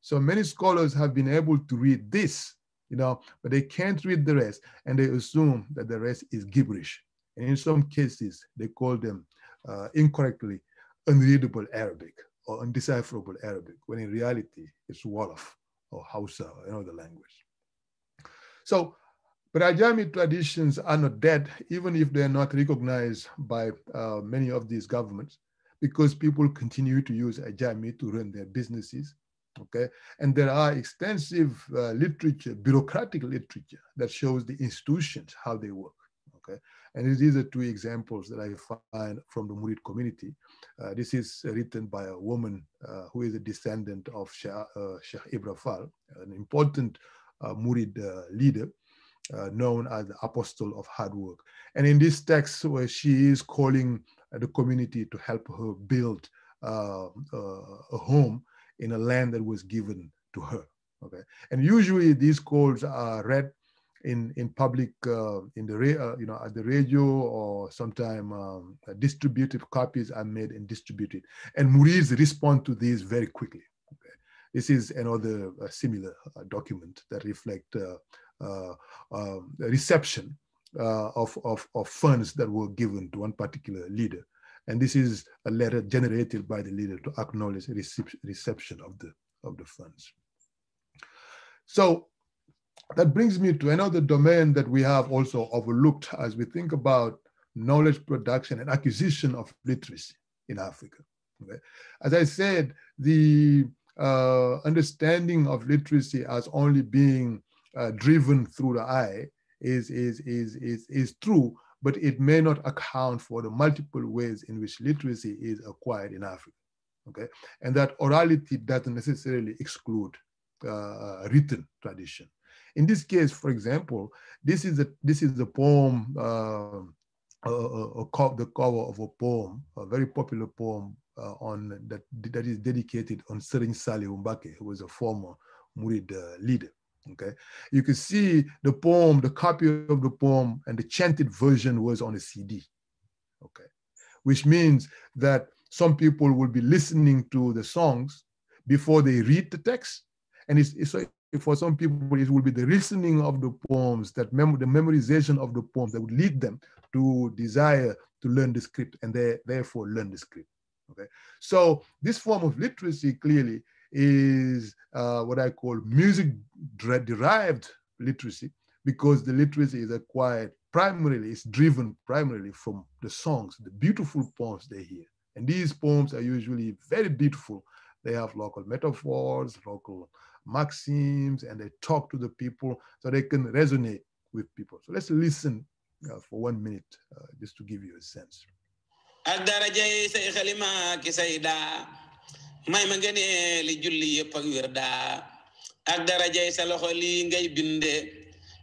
S1: So many scholars have been able to read this, you know, but they can't read the rest, and they assume that the rest is gibberish. And in some cases, they call them uh, incorrectly unreadable Arabic or undecipherable Arabic, when in reality, it's Wolof or Hausa or another language. So but Ajami traditions are not dead, even if they're not recognized by uh, many of these governments, because people continue to use Ajami to run their businesses. Okay, and there are extensive uh, literature, bureaucratic literature that shows the institutions how they work. Okay, and these are two examples that I find from the Murid community. Uh, this is written by a woman uh, who is a descendant of Shah, uh, Ibra Fall, an important uh, Murid leader uh, known as the apostle of hard work. And in this text, where she is calling uh, the community to help her build uh, uh, a home in a land that was given to her. Okay, and usually these calls are read in in public uh, in the uh, you know at the radio or sometime um, distributed copies are made and distributed, and Murids respond to these very quickly. Okay, this is another similar document that reflect uh, reception uh, of, of, of funds that were given to one particular leader. And this is a letter generated by the leader to acknowledge reception of the, of the funds. So that brings me to another domain that we have also overlooked as we think about knowledge production and acquisition of literacy in Africa. Okay? As I said, the uh, understanding of literacy as only being uh, driven through the eye is, is, is, is, is true, but it may not account for the multiple ways in which literacy is acquired in Africa. Okay, and that orality doesn't necessarily exclude uh, written tradition. In this case, for example, this is a this is a poem, uh, a, a, the cover of a poem, a very popular poem uh, on that that is dedicated on Serigne Saliou Mbacké, who was a former Murid uh, leader. Okay, you can see the poem, the copy of the poem, and the chanted version was on a CD. Okay, which means that some people will be listening to the songs before they read the text, and it's, it's for some people it will be the listening of the poems that mem- the memorization of the poems that would lead them to desire to learn the script and they therefore learn the script. Okay, so this form of literacy clearly is uh, what I call music derived literacy because the literacy is acquired primarily, it's driven primarily from the songs, the beautiful poems they hear. And these poems are usually very beautiful. They have local metaphors, local maxims, and they talk to the people so they can resonate with people. So let's listen uh, for one minute uh, just to give you a sense.
S3: May ma li julli yëpp ak wér daa. Ak sa loxo lii ngay binde.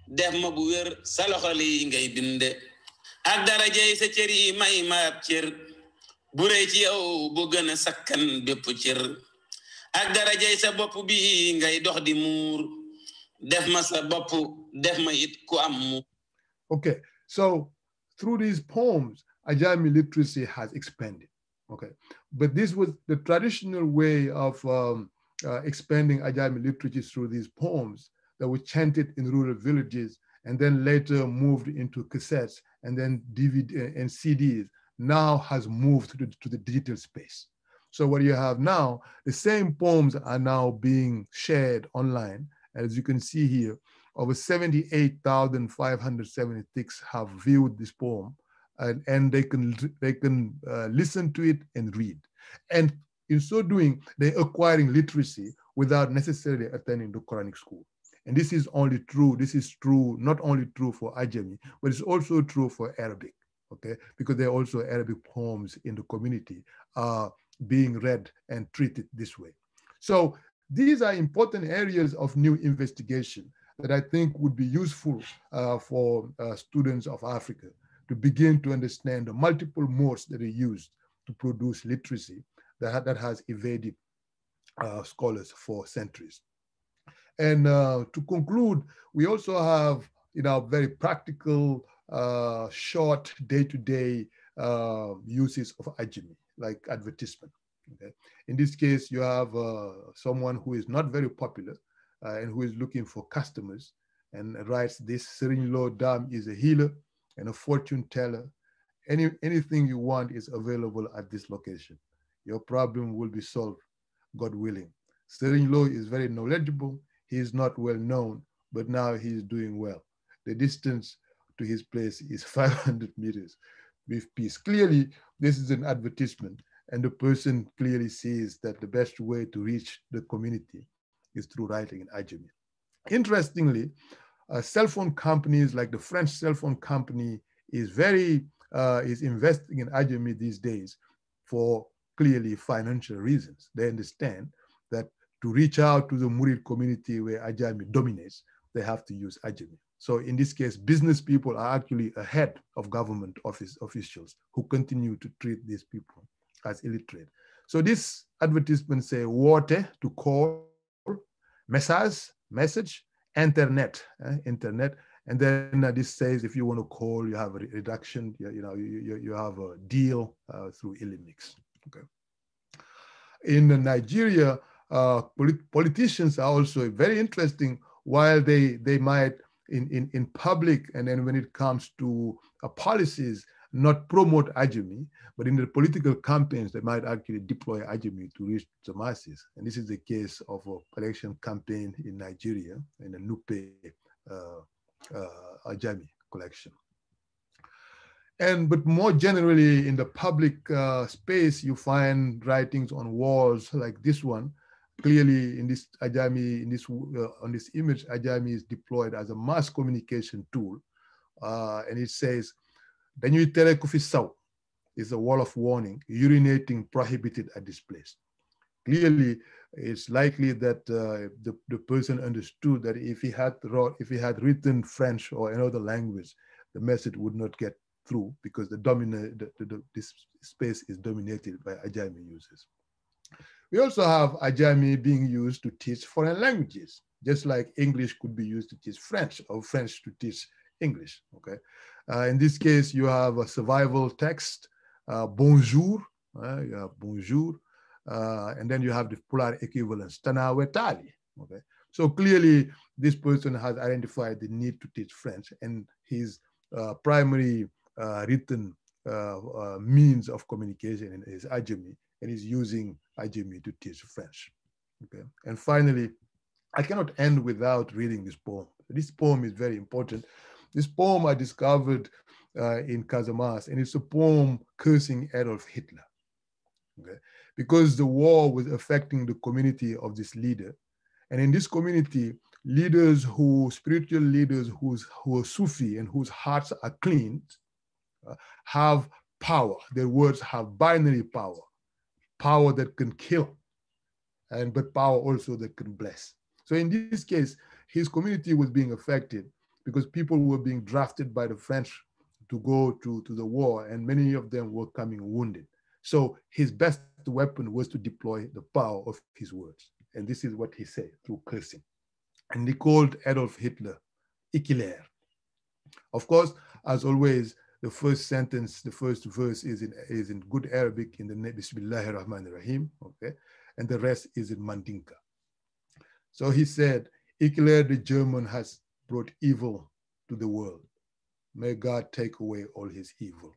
S3: Def ma bu wér sa loxo lii ngay binde. Ak sa cër yi may ma ab cër. Bu rëy ci yow bu gën a sakkan bépp cër. Ak sa bopp bi ngay dox di muur. Def ma sa bopp def ma it ku am
S1: okay so through these poems Ajami literacy has expanded Okay, but this was the traditional way of um, uh, expanding Ajami literature through these poems that were chanted in rural villages and then later moved into cassettes and then DVD uh, and CDs now has moved to the, to the digital space. So what you have now, the same poems are now being shared online. As you can see here, over 78,576 have viewed this poem and, and they can they can uh, listen to it and read. And in so doing, they're acquiring literacy without necessarily attending the Quranic school. And this is only true, this is true, not only true for Ajami, but it's also true for Arabic, okay? Because there are also Arabic poems in the community are being read and treated this way. So these are important areas of new investigation that I think would be useful uh, for uh, students of Africa to begin to understand the multiple modes that are used to produce literacy that, that has evaded uh, scholars for centuries. And uh, to conclude, we also have you know, very practical, uh, short day-to-day uh, uses of Ajami, like advertisement. Okay? In this case, you have uh, someone who is not very popular uh, and who is looking for customers and writes this Serigne Law Dam is a healer and a fortune teller. Any, anything you want is available at this location. Your problem will be solved, God willing. Serigne Law is very knowledgeable. He is not well known, but now he is doing well. The distance to his place is 500 meters with peace. Clearly, this is an advertisement and the person clearly sees that the best way to reach the community is through writing in Ajami. Interestingly, uh, cell phone companies like the French cell phone company is very uh, is investing in Ajami these days for clearly financial reasons. They understand that to reach out to the Murid community where Ajami dominates, they have to use Ajami. So in this case, business people are actually ahead of government office officials who continue to treat these people as illiterate. So this advertisement say water to call, message, message, internet, uh, internet. And then uh, this says if you want to call, you have a reduction, you, you know, you, you, you, have a deal uh, through Illimix. Okay. In Nigeria, uh, polit politicians are also very interesting while they, they might in, in, in public and then when it comes to uh, policies, not promote Ajami, but in the political campaigns, they might actually deploy Ajami to reach the masses. And this is the case of a election campaign in Nigeria in the Nupe uh, uh, Ajami collection. And but more generally in the public uh, space, you find writings on walls like this one. Clearly, in this Ajami, in this uh, on this image, Ajami is deployed as a mass communication tool, uh, and it says, dañuy tere ku fi saw is a wall of warning, urinating prohibited at this place. Clearly, it's likely that uh, the, the person understood that if he had wrote, if he had written French or another language, the message would not get through because the dominant the, the, this space is dominated by Ajami users. We also have Ajami being used to teach foreign languages, just like English could be used to teach French or French to teach English, okay? Uh, in this case, you have a survival text, uh, bonjour, uh, you have bonjour, uh, and then you have the Pular equivalence, tanawetali, okay? So clearly, this person has identified the need to teach French and his uh, primary uh, written means of communication is Ajami, and he's using Ajami to teach French, okay? And finally, I cannot end without reading this poem. This poem is very important this poem I discovered uh, in Casamance, and it's a poem cursing Adolf Hitler. Okay? Because the war was affecting the community of this leader. And in this community, leaders who, spiritual leaders who's, who are Sufi and whose hearts are clean, uh, have power. Their words have binary power, power that can kill, and but power also that can bless. So in this case, his community was being affected because people were being drafted by the French to go to, to the war, and many of them were coming wounded. So his best weapon was to deploy the power of his words. And this is what he said through cursing. And he called Adolf Hitler Ikiler. Of course, as always, the first sentence, the first verse is in, is in good Arabic in the name Bismillahir Rahmanir Rahim, okay? And the rest is in Mandinka. So he said, Hitler the German has brought evil to the world. May God take away all his evil.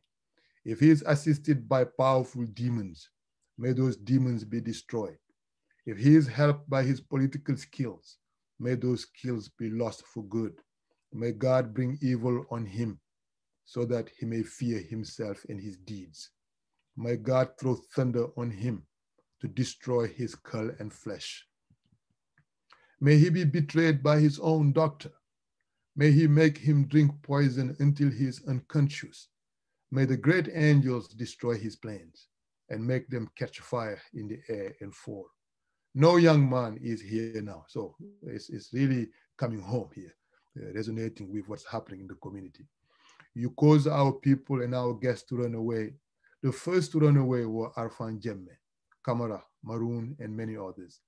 S1: If he is assisted by powerful demons, may those demons be destroyed. If he is helped by his political skills, may those skills be lost for good. May God bring evil on him so that he may fear himself and his deeds. May God throw thunder on him to destroy his skull and flesh. May he be betrayed by his own doctor. May he make him drink poison until he is unconscious. May the great angels destroy his planes and make them catch fire in the air and fall. No young man is here now. So it's, it's really coming home here, uh, resonating with what's happening in the community. You cause our people and our guests to run away. The first to run away were Arfan Jemme, Kamara, Maroon, and many others.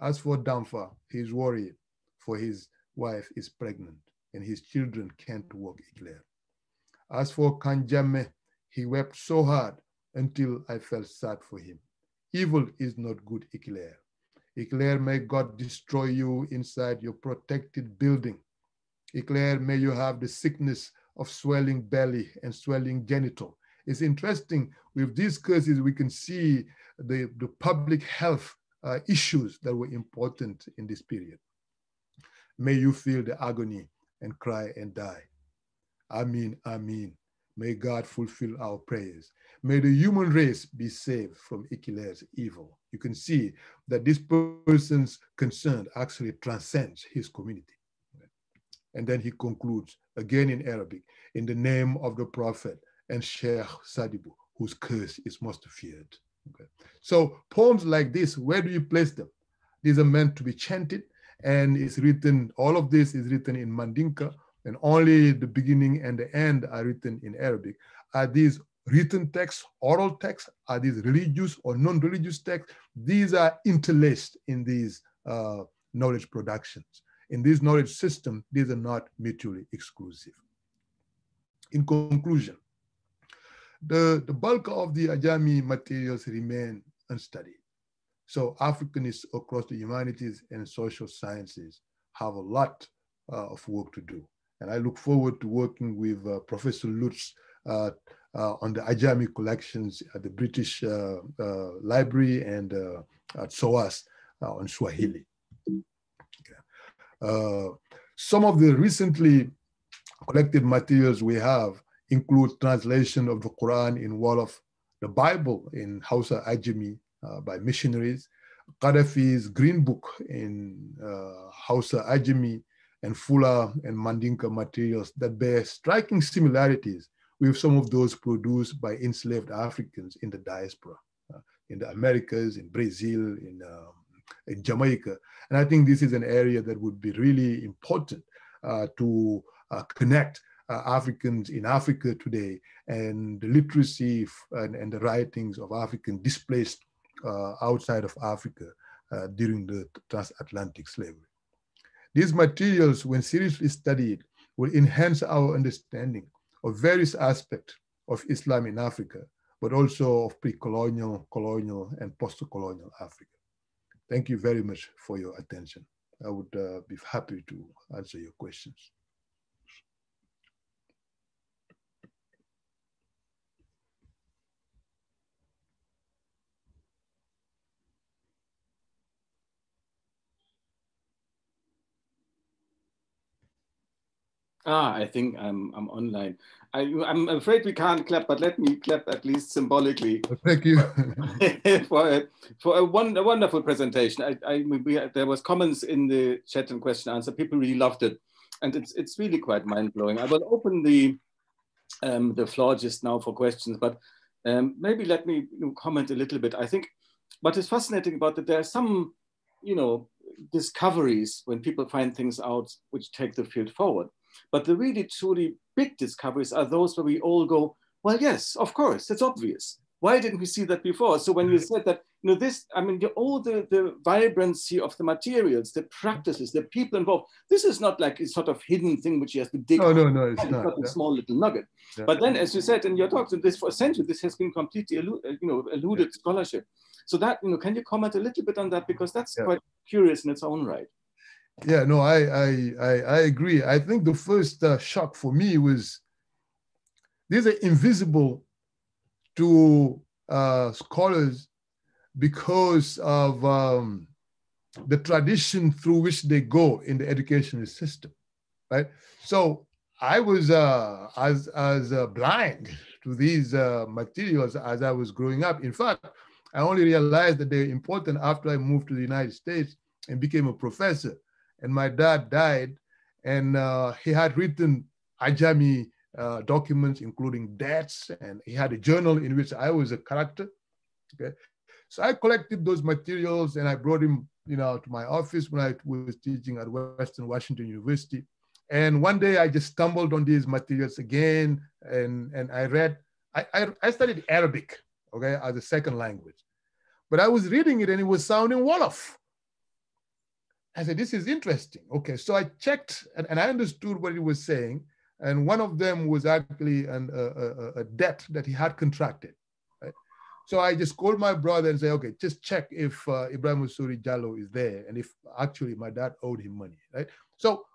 S1: As for Damfa, he's worried for his wife is pregnant and his children can't walk Eclair. As for Kanjame, he wept so hard until I felt sad for him. Evil is not good, Eclair. Eclair, may God destroy you inside your protected building. Eclair, may you have the sickness of swelling belly and swelling genital. It's interesting, with these curses, we can see the, the public health uh, issues that were important in this period. May you feel the agony and cry and die. Amen, amen. May God fulfill our prayers. May the human race be saved from Ikile's evil. You can see that this person's concern actually transcends his community. And then he concludes again in Arabic, in the name of the Prophet and Sheikh Sadibu, whose curse is most feared. Okay. So poems like this, where do you place them? These are meant to be chanted and it's written, all of this is written in Mandinka and only the beginning and the end are written in Arabic. Are these written texts, oral texts? Are these religious or non-religious texts? These are interlaced in these uh, knowledge productions. In this knowledge system, these are not mutually exclusive. In conclusion, the, the bulk of the Ajami materials remain unstudied. So Africanists across the humanities and social sciences have a lot uh, of work to do. And I look forward to working with uh, Professor Lutz uh, uh on the Ajami collections at the British uh, uh, Library and at SOAS on Swahili. Okay. some of the recently collected materials we have include translation of the Quran in Wolof, the Bible in Hausa Ajami by missionaries, Gaddafi's Green Book in uh, Hausa Ajami, and Fula and Mandinka materials that bear striking similarities with some of those produced by enslaved Africans in the diaspora, uh, in the Americas, in Brazil, in, um, in Jamaica. And I think this is an area that would be really important uh, to uh, connect uh, Africans in Africa today and the literacy and, and the writings of African displaced uh, outside of Africa uh, during the transatlantic slavery. These materials, when seriously studied, will enhance our understanding of various aspects of Islam in Africa, but also of pre-colonial, colonial, and post-colonial Africa. Thank you very much for your attention. I would uh, be happy to answer your questions.
S2: Ah, I think I'm I'm online. I, am afraid we can't clap, but let me clap at least symbolically.
S1: Thank you
S2: for a, for a, one, a wonderful presentation. I, I we, there was comments in the chat and question answer. People really loved it, and it's it's really quite mind blowing. I will open the um, the floor just now for questions, but um, maybe let me comment a little bit. I think what is fascinating about that there are some, you know, discoveries when people find things out which take the field forward. But the really truly big discoveries are those where we all go, well, yes, of course, it's obvious. Why didn't we see that before? So when you mm. said that, you know, this, I mean, the, all the, the vibrancy of the materials, the practices, the people involved, this is not like a sort of hidden thing which you have to dig.
S1: No, no, no, it's,
S2: it's
S1: not.
S2: not
S1: yeah.
S2: a small little nugget. Yeah. But then, as you said in your talks, this for centuries, this has been completely, you know, eluded yeah. scholarship. So that, you know, can you comment a little bit on that? Because that's quite curious in its own right.
S1: Yeah, no, I I I, I agree. I think the first uh, shock for me was these are invisible to uh, scholars because of um, the tradition through which they go in the educational system, right? So I was uh, as as uh, blind to these uh, materials as I was growing up. In fact, I only realized that they're important after I moved to the United States and became a professor. And my dad died, and uh, he had written Ajami uh, documents, including debts, and he had a journal in which I was a character. Okay, so I collected those materials and I brought him, you know, to my office when I was teaching at Western Washington University. And one day I just stumbled on these materials again, and and I read. I, I, I studied Arabic, okay, as a second language, but I was reading it and it was sounding Wolof. I said, this is interesting. Okay, so I checked and, and I understood what he was saying. And one of them was actually an, a, a, a, debt that he had contracted. So I just called my brother and said, okay, just check if uh, Ibrahim Suri Jallo is there and if actually my dad owed him money, right? So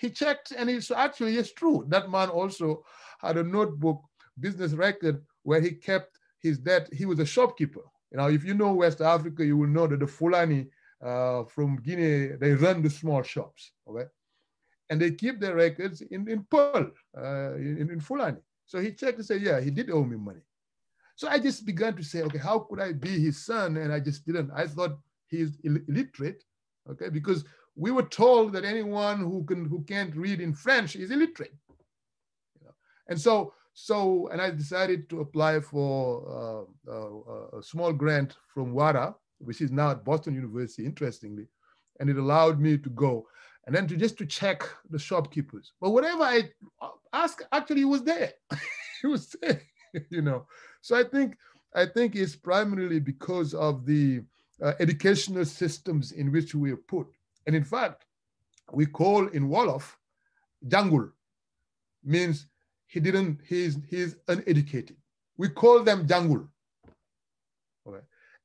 S1: he checked and it's actually it's true. That man also had a notebook, business record where he kept his debt. He was a shopkeeper. You know, if you know West Africa, you will know that the Fulani uh, from Guinea, they run the small shops, okay? And they keep their records in, in Pular, uh, in, in Fulani. So he checked and said, yeah, he did owe me money. So I just began to say, okay, how could I be his son? And I just didn't. I thought he's illiterate, okay? Because we were told that anyone who can who can't read in French is illiterate. You know? And so, so, and I decided to apply for uh, uh, a small grant from WARA, which is now at Boston University, interestingly, and it allowed me to go and then to just to check the shopkeepers. But whatever I asked, actually, he was there. he was there, you know. So I think I think it's primarily because of the uh, educational systems in which we are put. And in fact, we call in Wolof, Jangul means he didn't, he's, he's uneducated. We call them Jangul.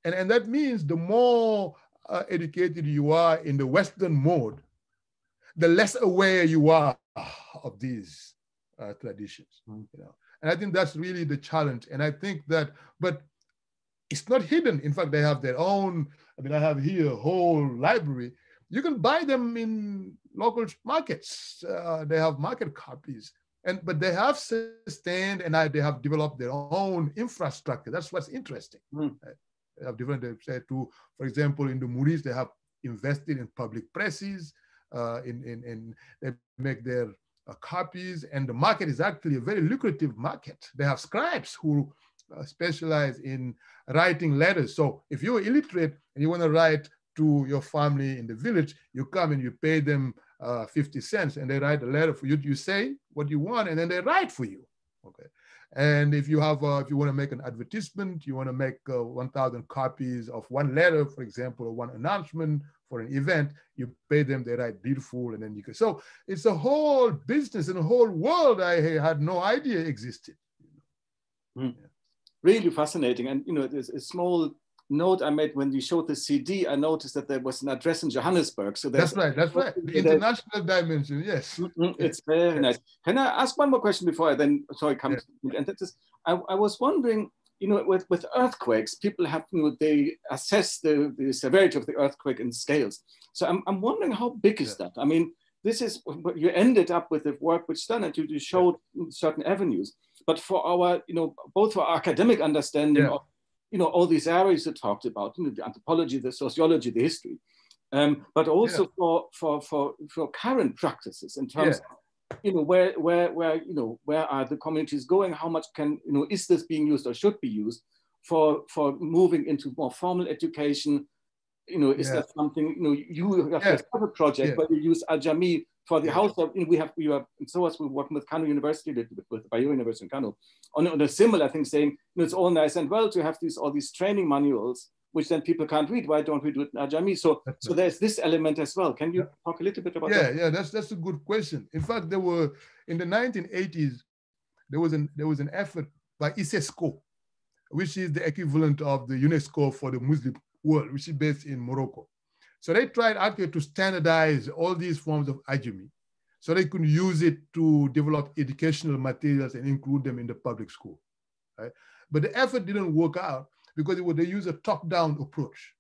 S1: And, and that means the more uh, educated you are in the Western mode, the less aware you are of these uh, traditions. Mm. You know? And I think that's really the challenge. And I think that, but it's not hidden. In fact, they have their own, I mean, I have here a whole library. You can buy them in local markets. Uh, they have market copies. And, but they have sustained and I, they have developed their own infrastructure. That's what's interesting. Mm. Right? Have different, say to, for example, in the Murids, they have invested in public presses, uh, in, in, in, they make their uh, copies, and the market is actually a very lucrative market. They have scribes who uh, specialize in writing letters. So if you're illiterate and you want to write to your family in the village, you come and you pay them uh, 50 cents and they write a letter for you. You say what you want and then they write for you. Okay. And if you have, uh, if you want to make an advertisement, you want to make uh, 1,000 copies of one letter, for example, or one announcement for an event, you pay them, they write beautiful, and then you can. So it's a whole business and a whole world I had no idea existed.
S2: Mm. Yeah. Really fascinating. And, you know, it's a small note I made when you showed the CD, I noticed that there was an address in Johannesburg. So
S1: that's right, that's right. The international dimension, yes.
S2: It's very nice. Can I ask one more question before I then sorry come to, and that is I, I was wondering, you know, with, with earthquakes, people have you know, they assess the, the severity of the earthquake in scales. So I'm, I'm wondering how big is that? I mean, this is you ended up with the work which done and you, you showed certain avenues. But for our, you know, both for academic understanding of you know, all these areas you talked about, you know, the anthropology, the sociology, the history, um, but also yeah. for, for, for, for current practices in terms yeah. of, you know, where, where, where, you know, where are the communities going? How much can, you know, is this being used or should be used for, for moving into more formal education? You know, is yeah. that something, you know, you have yeah. a project but you use Ajami for the house of, you know, we have, we are, so as we're working with Kano University, with, with Bayero University in Kano, on, on a similar thing saying, you know, it's all nice and well to have these, all these training manuals, which then people can't read. Why don't we do it in Ajami? So, so there's this element as well. Can you talk a little bit about
S1: yeah,
S2: that?
S1: Yeah, that's, that's a good question. In fact, there were, in the 1980s, there was an, there was an effort by ISESCO, which is the equivalent of the UNESCO for the Muslim world, which is based in Morocco. So they tried actually to standardize all these forms of Ajami so they could use it to develop educational materials and include them in the public school. Right? But the effort didn't work out because they use a top-down approach.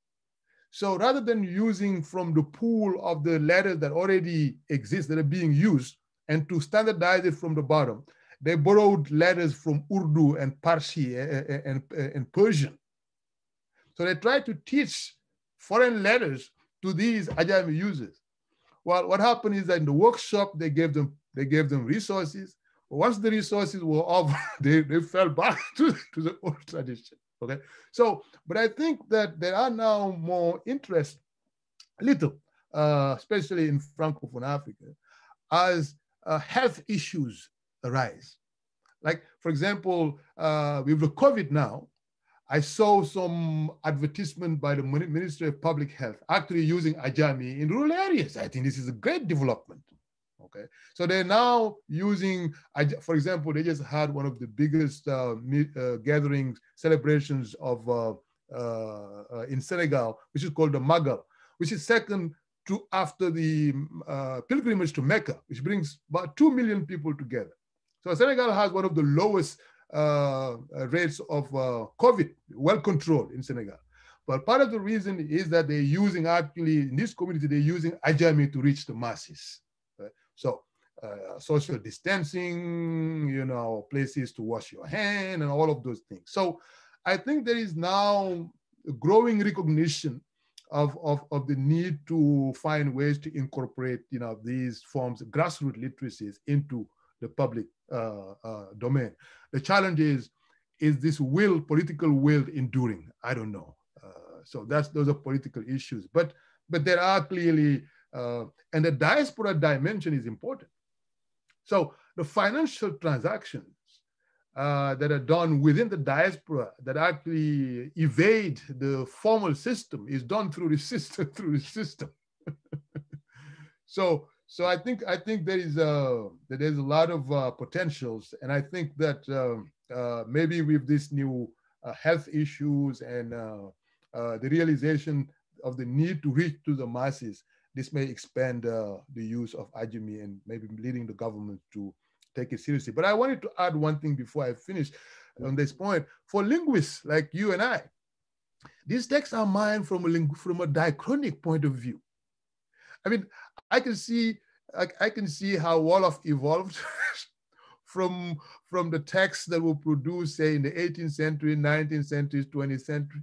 S1: So rather than using from the pool of the letters that already exist, that are being used, and to standardize it from the bottom, they borrowed letters from Urdu and Parsi eh, eh, eh, and, and, and Persian So they tried to teach foreign letters to these Ajami users. Well, what happened is that in the workshop, they gave them, they gave them resources. Once the resources were off, they, they fell back to, to the old tradition. Okay. So, but I think that there are now more interest, little, uh, especially in Francophone Africa, as uh, health issues arise. Like, for example, uh, with the COVID now, I saw some advertisement by the Ministry of Public Health actually using Ajami in rural areas. I think this is a great development. Okay, so they're now using, for example, they just had one of the biggest uh, uh, gatherings, celebrations of uh, uh, in Senegal, which is called the Magal, which is second to after the uh, pilgrimage to Mecca, which brings about 2 million people together. So Senegal has one of the lowest rates of uh, COVID, well controlled in Senegal. But part of the reason is that they're using actually in this community, they're using Ajami to reach the masses. So uh, social distancing, you know, places to wash your hand and all of those things. So I think there is now growing recognition of, of, of the need to find ways to incorporate, you know, these forms grassroots literacies into the public uh, uh, domain. The challenge is, is this will, political will enduring? I don't know. Uh, so that's, those are political issues. But, but there are clearly, and the diaspora dimension is important. So the financial transactions uh, that are done within the diaspora that actually evade the formal system is done through the system through the system. so so I think I think there is a that there's a lot of uh, potentials, and I think that um, uh, maybe with this new uh, health issues and uh, uh, the realization of the need to reach to the masses, this may expand uh, the use of Ajami and maybe leading the government to take it seriously. But I wanted to add one thing before I finish on this point. For linguists like you and I, these texts are mine from a from a diachronic point of view. I mean, I can see I, I can see how Wolof evolved from from the texts that were produced, say, in the 18th century, 19th century, 20th century.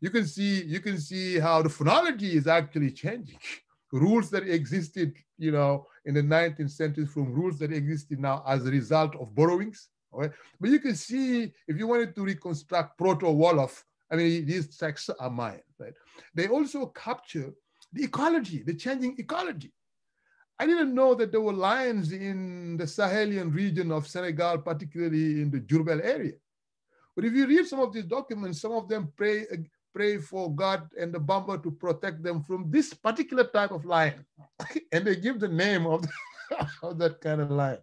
S1: You can see you can see how the phonology is actually changing. Rules that existed, you know, in the 19th century from rules that existed now as a result of borrowings. But you can see if you wanted to reconstruct Proto-Wolof, I mean, these texts are mine, right? They also capture the ecology, the changing ecology. I didn't know that there were lions in the Sahelian region of Senegal, particularly in the Diourbel area. But if you read some of these documents, some of them pray, pray for God and the Bamba to protect them from this particular type of lion. and they give the name of, the, of that kind of lion.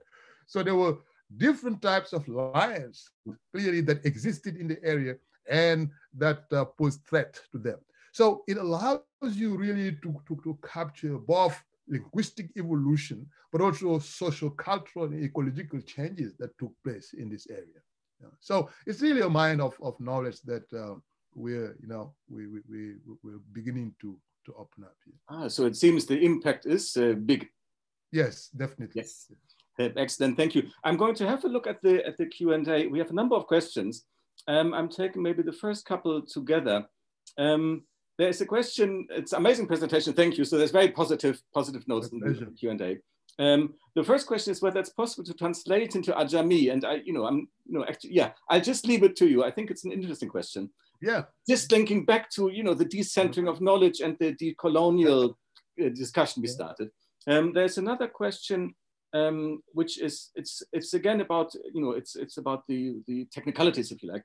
S1: So there were different types of lions clearly that existed in the area and that uh, posed threat to them. So it allows you really to, to, to capture both linguistic evolution, but also social, cultural, and ecological changes that took place in this area. Yeah. So it's really a mind of, of knowledge that uh, we're, you know, we, we, we, we're beginning to, to open up here.
S2: Ah, so it seems the impact is uh, big.
S1: Yes, definitely.
S2: Yes. Uh, excellent, thank you. I'm going to have a look at the at the Q and A. We have a number of questions. Um, I'm taking maybe the first couple together. Um, there's a question. It's amazing presentation. Thank you. So there's very positive positive notes in the Q and A. Um, the first question is whether it's possible to translate into Ajami. And I, you know, I'm, you know, actually, yeah, I'll just leave it to you. I think it's an interesting question.
S1: Yeah.
S2: Just linking back to, you know, the decentering of knowledge and the decolonial uh, discussion we started. Um, there's another question, um, which is, it's, it's again about, you know, it's, it's about the, the technicalities, if you like.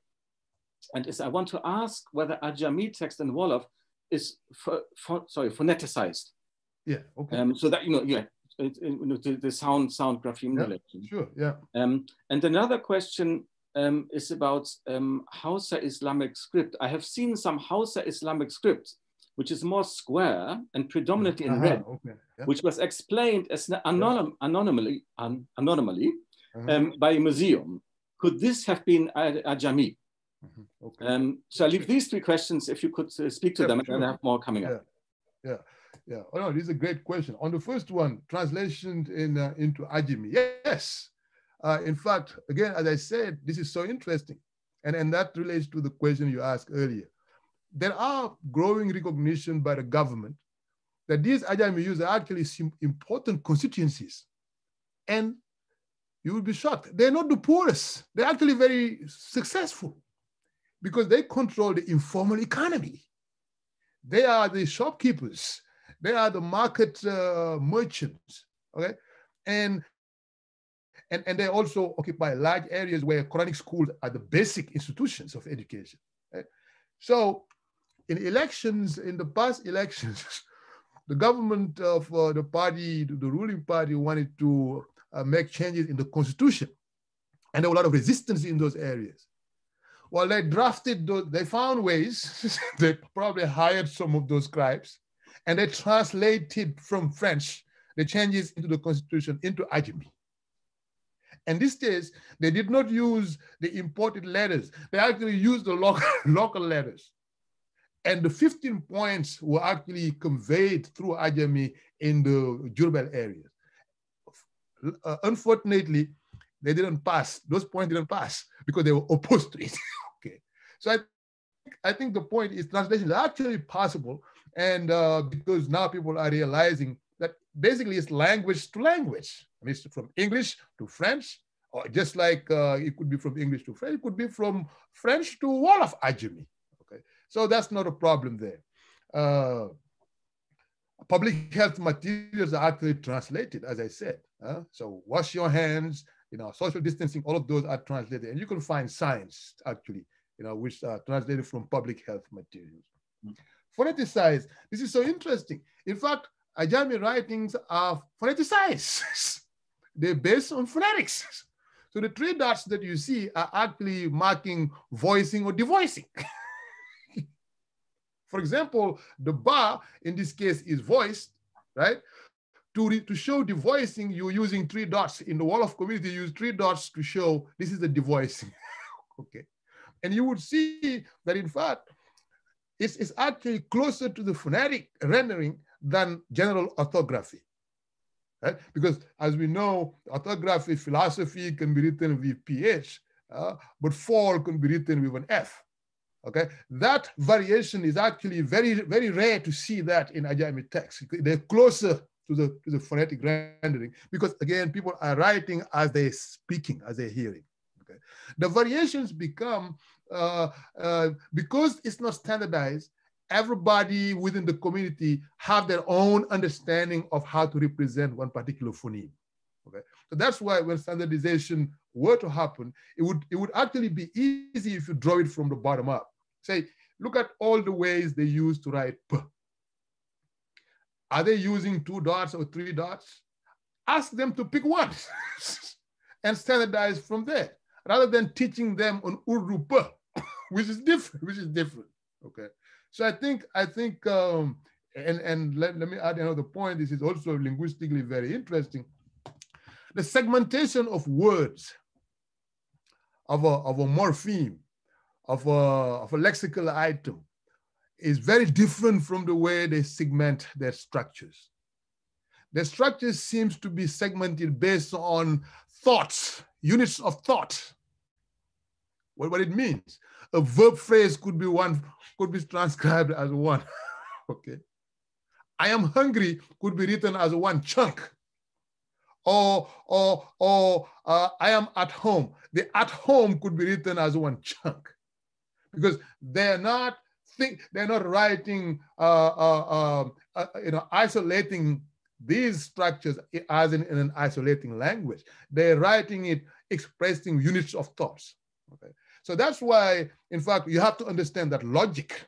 S2: And is I want to ask whether Ajami text and Wolof is for, for, sorry phoneticized.
S1: Yeah. Okay.
S2: Um, so that you know, yeah, it, it, you know, the, the, sound sound grapheme
S1: yeah, Sure. Yeah.
S2: Um, and another question um, is about um, Hausa Islamic script. I have seen some Hausa Islamic script, which is more square and predominantly in uh -huh, red, okay. yeah. which was explained as anonym, yeah. anonymously, an, anonymously uh -huh. um, by a museum. Could this have been Ajami? Mm-hmm. Okay. Um, so I leave these three questions if you could uh, speak to yeah, them, sure. and I have more coming
S1: yeah.
S2: up.
S1: Yeah, yeah. Oh no, this is a great question. On the first one, translation in uh, into Ajami. Yes. Uh, in fact, again, as I said, this is so interesting, and and that relates to the question you asked earlier. there are growing recognition by the government that these Ajami youths are actually important constituencies. And you will be shocked. They're not the poorest. They're actually very successful because they control the informal economy. They are the shopkeepers. They are the market uh, merchants. Okay, and and and they also occupy large areas where Quranic schools are the basic institutions of education. So, in elections, in the past elections, the government of uh, the party, the ruling party, wanted to uh, make changes in the constitution, and there was a lot of resistance in those areas. Well, they drafted, those, they found ways. they probably hired some of those scribes, and they translated from French the changes into the constitution into Ajami. And these days, they did not use the imported letters. They actually used the local, local letters. And the 15 points were actually conveyed through Ajami in the Diourbel area. Uh, unfortunately, they didn't pass. Those points didn't pass because they were opposed to it. So I, I think the point is translation is actually possible. And uh, because now people are realizing that basically it's language to language. I mean, it's from English to French, or just like uh, it could be from English to French, it could be from French to Wolof Ajami. Okay, so that's not a problem there. Uh, public health materials are actually translated, as I said. So wash your hands, you know, social distancing, all of those are translated. And you can find science, actually, you know, which are translated from public health materials. Mm. Phoneticized, this is so interesting. In fact, Ajami writings are phoneticized. They're based on phonetics. So the three dots that you see are actually marking voicing or devoicing. For example, the bar in this case is voiced, right? To, to show devoicing, you're using three dots. In the Wolof community, you use three dots to show this is the devoicing. okay. And you would see that in fact, it's, it's actually closer to the phonetic rendering than general orthography. Right? Because as we know, orthography, philosophy can be written with PH, uh, but fall can be written with an F. Okay, that variation is actually very, very rare to see that in Ajami text. They're closer to the, to the phonetic rendering because again, people are writing as they're speaking, as they're hearing. Okay, the variations become uh, uh, because it's not standardized. Everybody within the community have their own understanding of how to represent one particular phoneme. Okay, so that's why when standardization were to happen, it would it would actually be easy if you draw it from the bottom up. Say, look at all the ways they use to write P. Are they using two dots or three dots? Ask them to pick one and standardize from there, rather than teaching them on Urdu which is different, which is different, okay? So I think, I think, um, and, and let, let me add another point, this is also linguistically very interesting. The segmentation of words, of a, of a morpheme, of a, of a lexical item is very different from the way they segment their structures. The structures seems to be segmented based on thoughts, units of thought. What, what it means. A verb phrase could be one, could be transcribed as one, okay? I am hungry could be written as one chunk. Or, or, or uh, I am at home. The at home could be written as one chunk because they're not think they're not writing uh, uh, um, uh, you know isolating these structures as in, in, an isolating language. They're writing it expressing units of thoughts. Okay, so that's why in fact you have to understand that logic.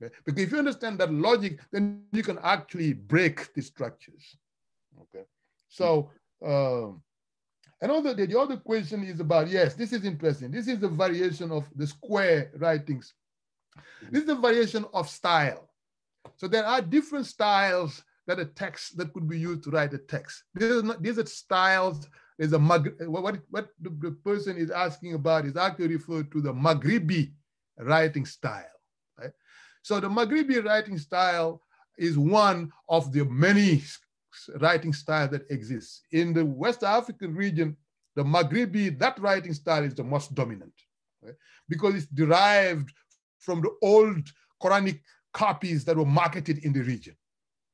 S1: Okay? Because if you understand that logic, then you can actually break the structures. Okay, so. Um, Another, the other question is about, yes, this is interesting. This is the variation of the square writings. This is the variation of style. So there are different styles that a text that could be used to write a text. These are, not, these are styles. There's a what what the, the person is asking about is actually referred to the Maghribi writing style. Right? So the Maghribi writing style is one of the many writing styles that exists. In the West African region, the Maghribi, that writing style is the most dominant right? because it's derived from the old Quranic copies that were marketed in the region,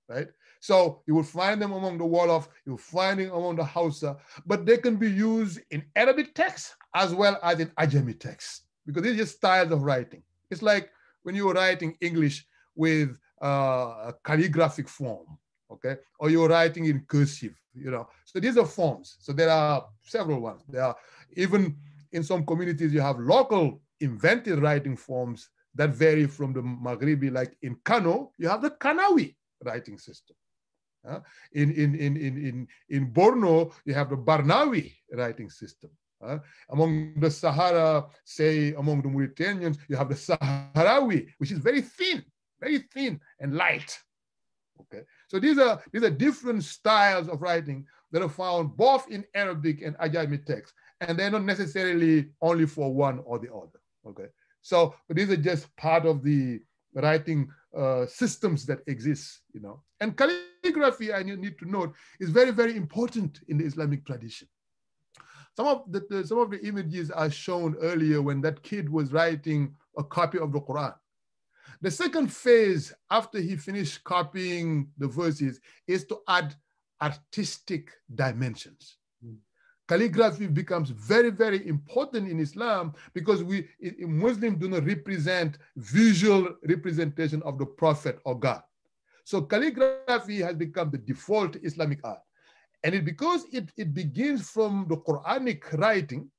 S1: right? So you will find them among the Wolof, you'll find them among the Hausa, but they can be used in Arabic text as well as in Ajami text because these are just styles of writing. It's like when you're writing English with uh, a calligraphic form, okay? Or you're writing in cursive, you know. So these are forms. So there are several ones. There are even in some communities, you have local invented writing forms that vary from the Maghribi, like in Kano, you have the Kanawi writing system. In, in, in, in, in Borno, you have the Barnawi writing system. Uh, among the Sahara, say among the Mauritanians, you have the Sahrawi, which is very thin, very thin and light. Okay, so these are these are different styles of writing that are found both in Arabic and Ajami text, and they're not necessarily only for one or the other. Okay, so these are just part of the writing uh, systems that exist, you know. And I need to note, is very, very important in the Islamic tradition. Some of the, the, some of the images are shown earlier when that kid was writing a copy of the Quran. The second phase after he finished copying the verses is to add artistic dimensions. Mm. Calligraphy becomes very, very important in Islam because we Muslims do not represent visual representation of the Prophet or God. So calligraphy has become the default Islamic art. And it, because it, it begins from the Quranic writing,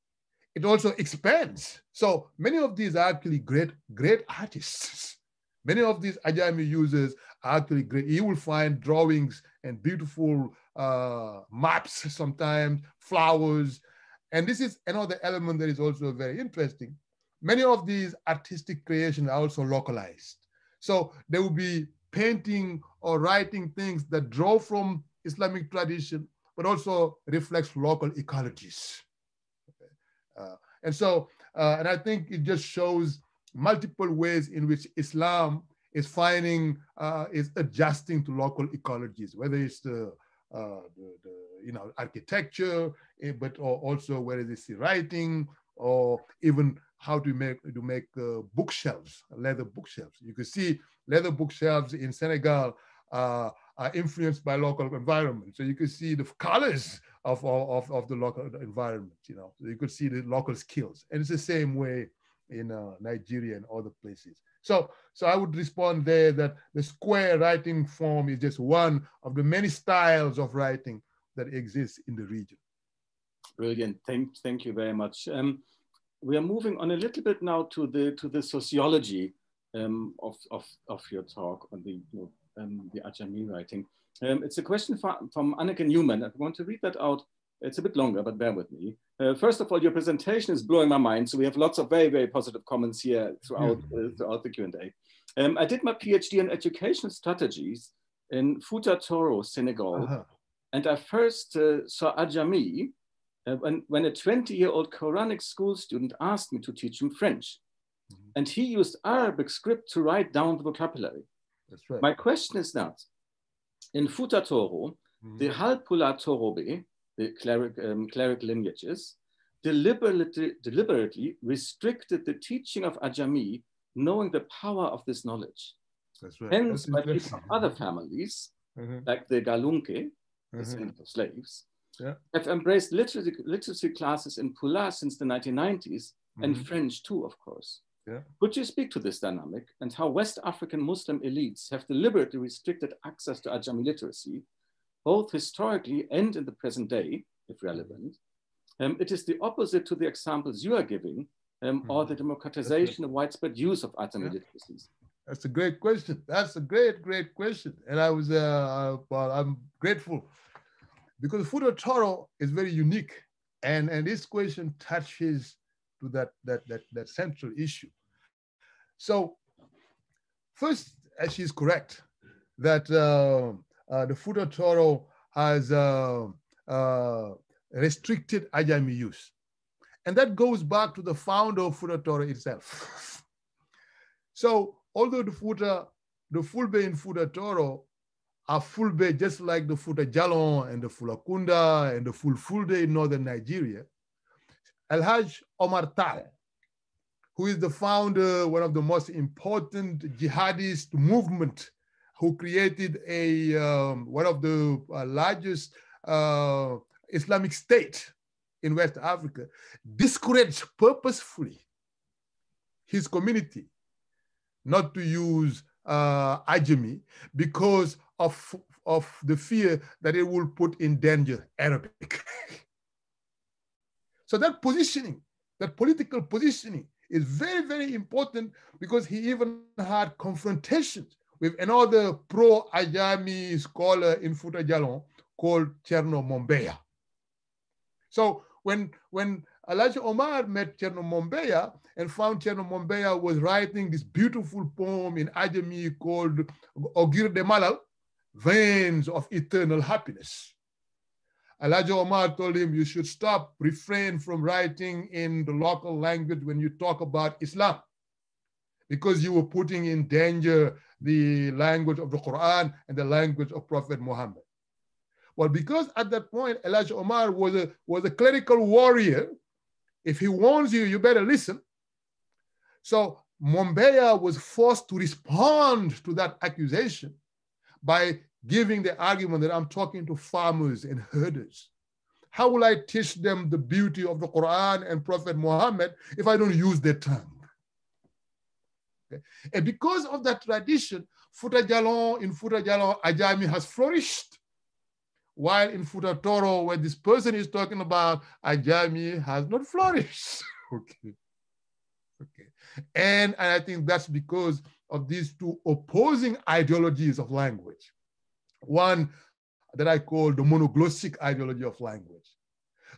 S1: it also expands. So many of these are actually great, great artists. Many of these Ajami users are actually great. You will find drawings and beautiful uh, maps sometimes, flowers. And this is another element that is also very interesting. Many of these artistic creations are also localized. So there will be painting or writing things that draw from Islamic tradition, but also reflects local ecologies. Okay. Uh, and so, uh, and I think it just shows multiple ways in which Islam is finding, uh, is adjusting to local ecologies, whether it's the, uh, the, the, you know, architecture, eh, but also whether it's the writing or even how to make to make uh, bookshelves, leather bookshelves. You can see leather bookshelves in Senegal uh, are influenced by local environment. So you can see the colors of, of, of the local environment, you know, so you could see the local skills. And it's the same way in uh, Nigeria and other places. So, so I would respond there that the square writing form is just one of the many styles of writing that exists in the region.
S2: Brilliant. Thank, thank you very much. Um, we are moving on a little bit now to the to the sociology um, of, of, of your talk on the you know, um, the Ajami writing. Um, it's a question from, from Anneke Newman. I want to read that out. It's a bit longer, but bear with me. Uh, first of all, your presentation is blowing my mind. So we have lots of very, very positive comments here throughout, uh, throughout the Q&A. Um, I did my PhD in educational strategies in Futa Toro, Senegal. Uh -huh. And I first uh, saw Ajami uh, when, when a 20-year-old Quranic school student asked me to teach him French. Mm -hmm. And he used Arabic script to write down the vocabulary. That's right. My question is that in Fouta Toro, mm -hmm. the Halpula Torobe, the cleric, um, cleric lineages, deliberately, deliberately restricted the teaching of Ajami, knowing the power of this knowledge. That's right. Hence, by people of other families, mm -hmm. like the Galunke, the mm -hmm. of slaves, yeah. have embraced literacy, literacy classes in Pular since the 1990s, and mm-hmm. French too, of course. Yeah. Could you speak to this dynamic and how West African Muslim elites have deliberately restricted access to Ajami literacy, both historically and in the present day, if relevant? Um, it is the opposite to the examples you are giving, um, mm-hmm. or the democratization of widespread use of Ajami yeah. literacies.
S1: That's a great question. That's a great, great question. And I was, uh, well, I'm grateful because Fouta Toro is very unique. And, and this question touches to that, that, that, that central issue. So first, as she's correct, that uh, uh, the Fouta Toro has uh, uh, restricted Ajami use. And that goes back to the founder of Fouta Toro itself. so although the Fouta, the Fulbe in Fouta Toro are Fulbe just like the Fouta Djallon and the Fulakunda and the Fulfulde in northern Nigeria, Al-Hajj Omar Tal, who is the founder, one of the most important jihadist movement, who created a um, one of the uh, largest uh, Islamic state in West Africa, discouraged purposefully his community not to use uh, Ajami because of, of the fear that it will put in danger Arabic. so that positioning, that political positioning is very, very important because he even had confrontations with another pro-Ajami scholar in Futa Jalon called Cherno Mombeya. So when, when Al-Hajj Omar met Cherno Mombeya and found Cherno Mombeya was writing this beautiful poem in Ajami called Ogir de Malal, Veins of Eternal Happiness. Al-Hajj Omar told him, you should stop, refrain from writing in the local language when you talk about Islam, because you were putting in danger the language of the Quran and the language of Prophet Muhammad. Well, because at that point, Al-Hajj Omar was a, was a clerical warrior, if he warns you, you better listen. So Mombeya was forced to respond to that accusation by giving the argument that I'm talking to farmers and herders. How will I teach them the beauty of the Quran and Prophet Muhammad if I don't use their tongue? Okay. And because of that tradition, Futa Jalon, in Futa Jalon, Ajami has flourished. While in Futa Toro, where this person is talking about, Ajami has not flourished. okay. Okay. And, and I think that's because of these two opposing ideologies of language. One that I call the monoglossic ideology of language.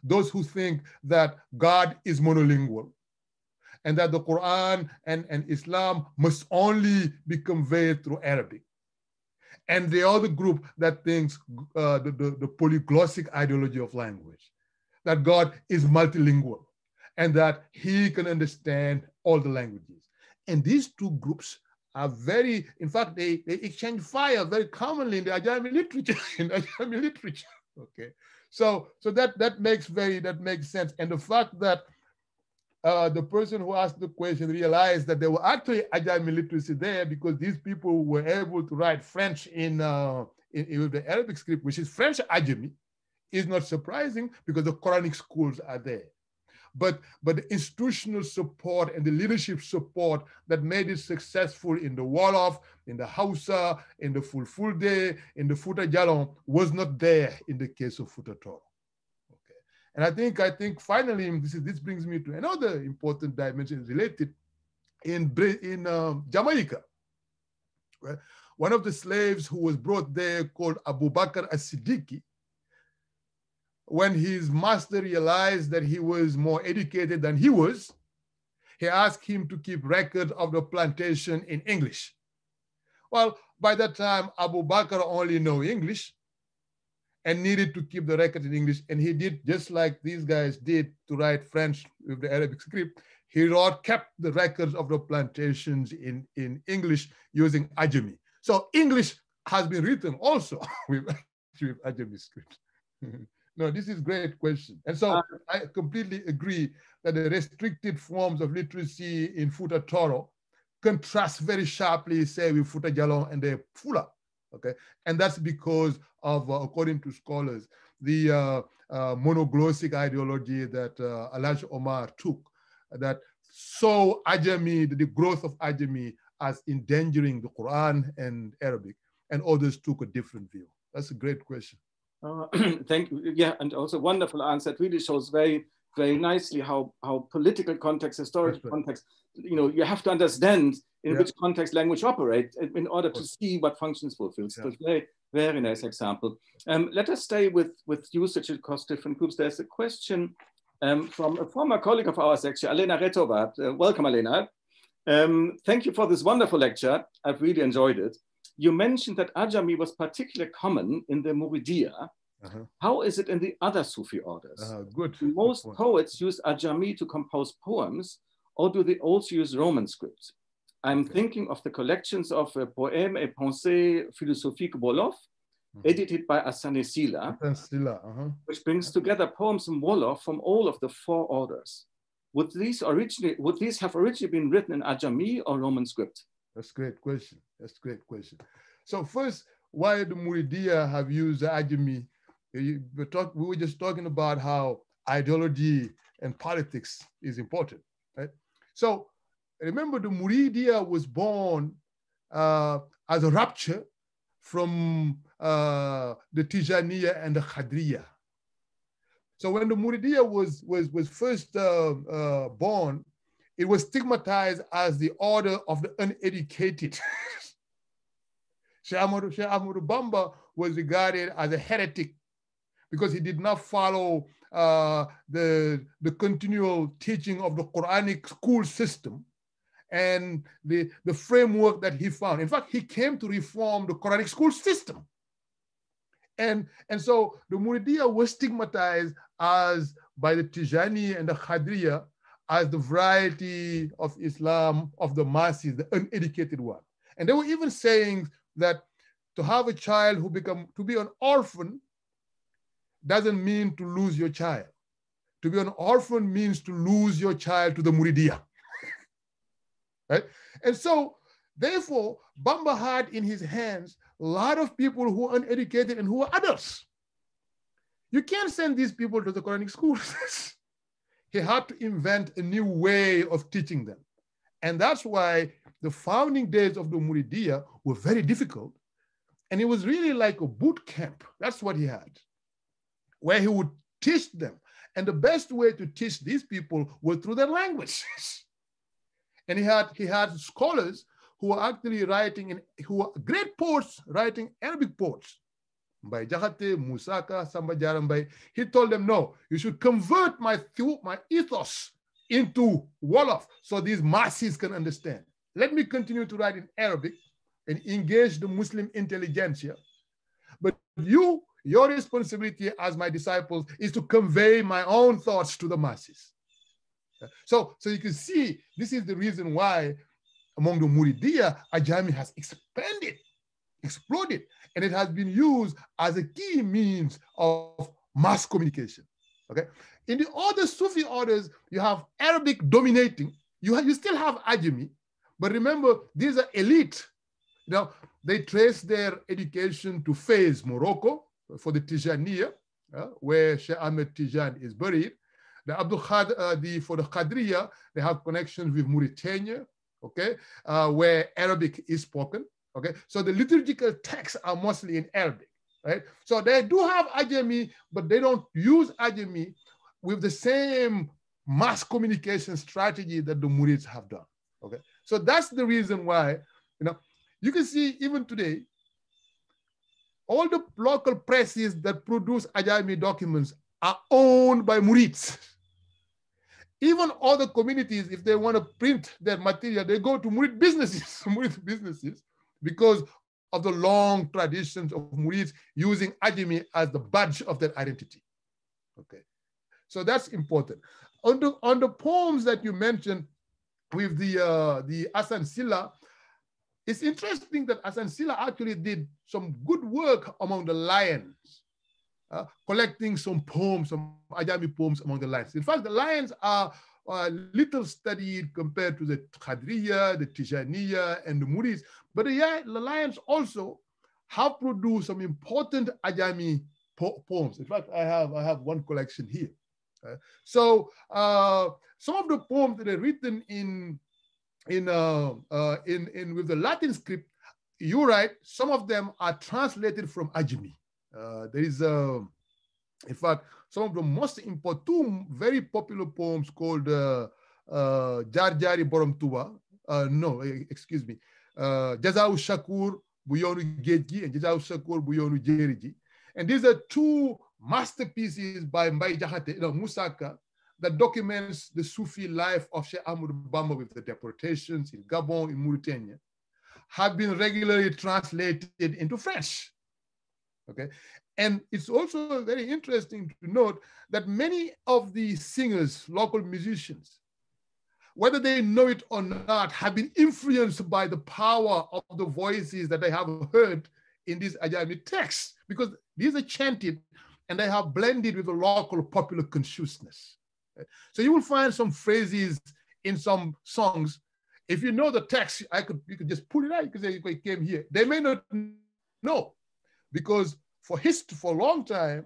S1: Those who think that God is monolingual and that the Quran and, and Islam must only be conveyed through Arabic. And the other group that thinks uh, the, the, the polyglossic ideology of language, that God is multilingual and that he can understand all the languages. And these two groups are very, in fact, they, they exchange fire very commonly in the Ajami literature, in Ajami literature, okay? So, so that, that makes very, that makes sense. And the fact that uh, the person who asked the question realized that there were actually Ajami literacy there because these people were able to write French in, uh, in, in the Arabic script, which is French Ajami, is not surprising because the Quranic schools are there but, but the institutional support and the leadership support that made it successful in the Wolof, in the Hausa, in the Fulfulde, in the Futa Jalon was not there in the case of Futa Toro. Okay. And I think, I think finally, this, is, this brings me to another important dimension related in, in um, Jamaica. Right? One of the slaves who was brought there called Abu Bakr as-Siddiqui, when his master realized that he was more educated than he was, he asked him to keep record of the plantation in English. Well, by that time, Abu Bakr only knew English and needed to keep the record in English. And he did just like these guys did to write French with the Arabic script. He wrote, kept the records of the plantations in, in English using Ajami. So English has been written also with, with Ajami script. No, this is great question. And so uh, I completely agree that the restricted forms of literacy in Futa Toro contrast very sharply, say, with Futa Jalon and the Fula. Okay, and that's because of, uh, according to scholars, the uh, uh, monoglossic ideology that uh, Al-Hajj Omar took, that saw Ajami, the growth of Ajami, as endangering the Quran and Arabic, and others took a different view. That's a great question.
S2: Uh, thank you. Yeah, and also wonderful answer. It really shows very, very nicely how, how political context, historical right. context, you know, you have to understand in yeah. which context language operates in order to see what functions fulfills. Yeah. So very, very nice example. Um, let us stay with, with usage across different groups. There's a question um, from a former colleague of ours, actually, Alena Rettová. Uh, welcome, Alena. Um, thank you for this wonderful lecture. I've really enjoyed it you mentioned that Ajami was particularly common in the Muridiyya. Uh -huh. How is it in the other Sufi orders?
S1: Uh, good.
S2: Most good poets use Ajami to compose poems, or do they also use Roman scripts? I'm okay. thinking of the collections of uh, Poèmes et Pensées philosophiques Wolof, mm -hmm. edited by Asane Sila,
S1: uh -huh.
S2: which brings together poems in Wolof from all of the four orders. would these originally would these have originally been written in Ajami or Roman script?
S1: That's a great question. That's a great question. So first, why the Muridiyya have used the Ajami? We, talk, we were just talking about how ideology and politics is important, right? So remember the Muridiyya was born uh, as a rupture from uh, the Tijaniya and the Khadriya. So when the Muridiyya was, was, was first uh, uh, born, it was stigmatized as the order of the uneducated. Sheikh Ahmadu Bamba was regarded as a heretic because he did not follow uh, the, the continual teaching of the Quranic school system and the, the framework that he found. In fact, he came to reform the Quranic school system. And, and so the Muridiyya was stigmatized as by the Tijani and the Khadriya as the variety of Islam of the masses, the uneducated one. And they were even saying that to have a child who become to be an orphan doesn't mean to lose your child. To be an orphan means to lose your child to the Muridiyya. right? And so, therefore, Bamba had in his hands a lot of people who are uneducated and who are adults. You can't send these people to the Quranic schools. he had to invent a new way of teaching them. And that's why the founding days of the Muridiyya were very difficult. And it was really like a boot camp. That's what he had, where he would teach them. And the best way to teach these people was through their language. and he had, he had scholars who were actually writing in, who were great poets writing Arabic poets by Jahate, Musaka, Samba Jarambai. He told them, no, you should convert my, my ethos into Wolof so these masses can understand. Let me continue to write in Arabic and engage the Muslim intelligentsia. But you, your responsibility as my disciples is to convey my own thoughts to the masses. So, so you can see this is the reason why among the Muridiyya, Ajami has expanded, exploded, and it has been used as a key means of mass communication. Okay. In the other Sufi orders, you have Arabic dominating. You, have, you still have Ajami, but remember, these are elite. Now, they trace their education to Fez, Morocco, for the Tijaniya, uh, where Sheikh Ahmed Tijan is buried. The Abdul Khad, uh, the, for the Qadriya, they have connections with Mauritania, okay, uh, where Arabic is spoken. Okay, so the liturgical texts are mostly in Arabic, right? So they do have Ajami, but they don't use Ajami with the same mass communication strategy that the Murids have done. Okay, so that's the reason why, you know, you can see even today, all the local presses that produce Ajami documents are owned by Murids. Even other communities, if they want to print their material, they go to Murid businesses, Murid businesses, because of the long traditions of Murids using Ajami as the badge of their identity. Okay, so that's important. On the, on the poems that you mentioned with the, uh, the Asan Silla, it's interesting that Asan Silla actually did some good work among the Layennes, uh, collecting some poems, some Ajami poems among the Layennes. In fact, the Layennes are uh, little studied compared to the Khadriya, the Tijaniya, and the Murids. But the, Layennes also have produced some important Ajami po poems. In fact, I have, I have one collection here. Uh, so uh, some of the poems that are written in, in, uh, uh, in, in with the Latin script, you're right, some of them are translated from Ajami. Uh, there is, a, in fact, some of the most important, two very popular poems called uh, uh, Jar Jari Borom Tuba. Uh, no, excuse me. Uh, Jazau Shakur Buyonu Geji and Jazau Shakur Buyonu Jeriji. And these are two masterpieces by Mbai Jahate, no, Musaka, that documents the Sufi life of Sheikh Ahmad Bamba with the deportations in Gabon, in Mauritania, have been regularly translated into French. Okay, and it's also very interesting to note that many of the singers, local musicians, whether they know it or not, have been influenced by the power of the voices that they have heard in these Ajami texts, because these are chanted and they have blended with the local popular consciousness. So you will find some phrases in some songs. If you know the text, I could you could just pull it out because they came here. They may not know because for history for a long time,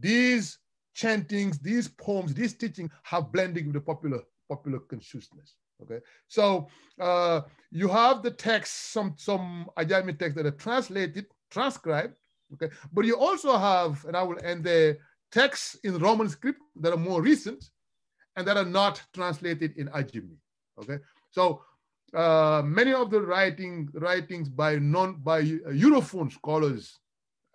S1: these chantings, these poems, these teaching have blended with the popular popular consciousness. Okay, so uh, you have the text, some some Ajami texts that are translated, transcribed. Okay, but you also have, and I will end the texts in Roman script that are more recent and that are not translated in Ajami. Okay, so uh, many of the writing writings by non by Europhone scholars,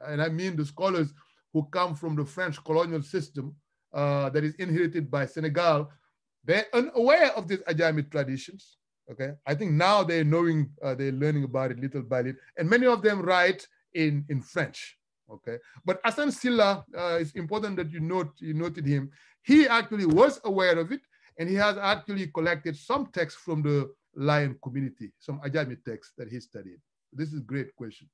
S1: and I mean the scholars who come from the French colonial system uh, that is inherited by Senegal, they're unaware of these Ajami traditions. Okay, I think now they're knowing, uh, they're learning about it little by little, and many of them write in in French. Okay, but Assane Sylla, uh, it's important that you note you noted him. He actually was aware of it, and he has actually collected some texts from the Layenne community, some Ajami texts that he studied. This is a great question.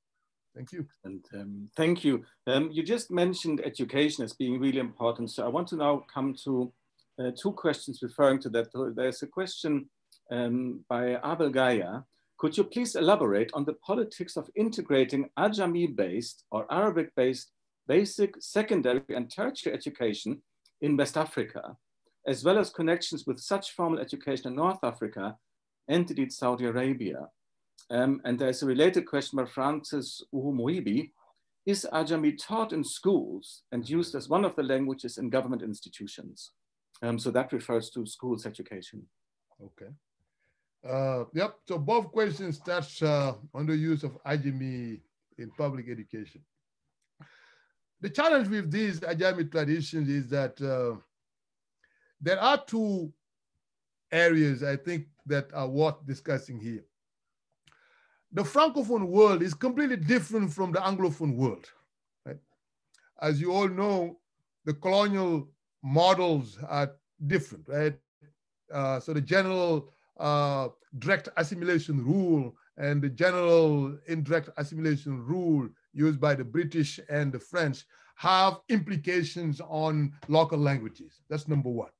S1: Thank you.
S2: And um, thank you. Um, you just mentioned education as being really important. So I want to now come to uh, two questions referring to that. There's a question um, by Abel Gaya. Could you please elaborate on the politics of integrating Ajami-based or Arabic-based basic, secondary, and tertiary education in West Africa, as well as connections with such formal education in North Africa and indeed Saudi Arabia? Um, and there's a related question by Francis Uhumoibi. Is Ajami taught in schools and used as one of the languages in government institutions? Um, so that refers to schools education.
S1: Okay. Uh, yep, so both questions touch uh, on the use of Ajami in public education. The challenge with these Ajami traditions is that uh, there are two areas I think that are worth discussing here. The Francophone world is completely different from the Anglophone world. Right? As you all know, the colonial models are different, right? Uh, so the general uh, direct assimilation rule and the general indirect assimilation rule used by the British and the French have implications on local languages. That's number one.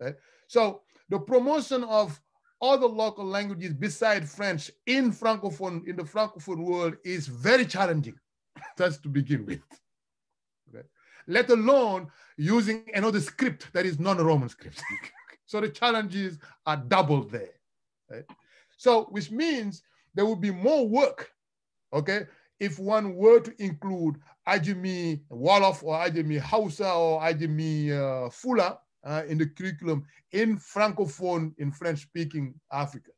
S1: Right? So the promotion of other local languages beside French in Francophone, in the Francophone world is very challenging. just to begin with. Okay. Let alone using another script that is non-Roman script. so the challenges are doubled there. Right? So, which means there will be more work, okay, if one were to include Ajami Wolof or Ajami Hausa or Ajami uh, Fula uh, in the curriculum in Francophone, in French-speaking Africa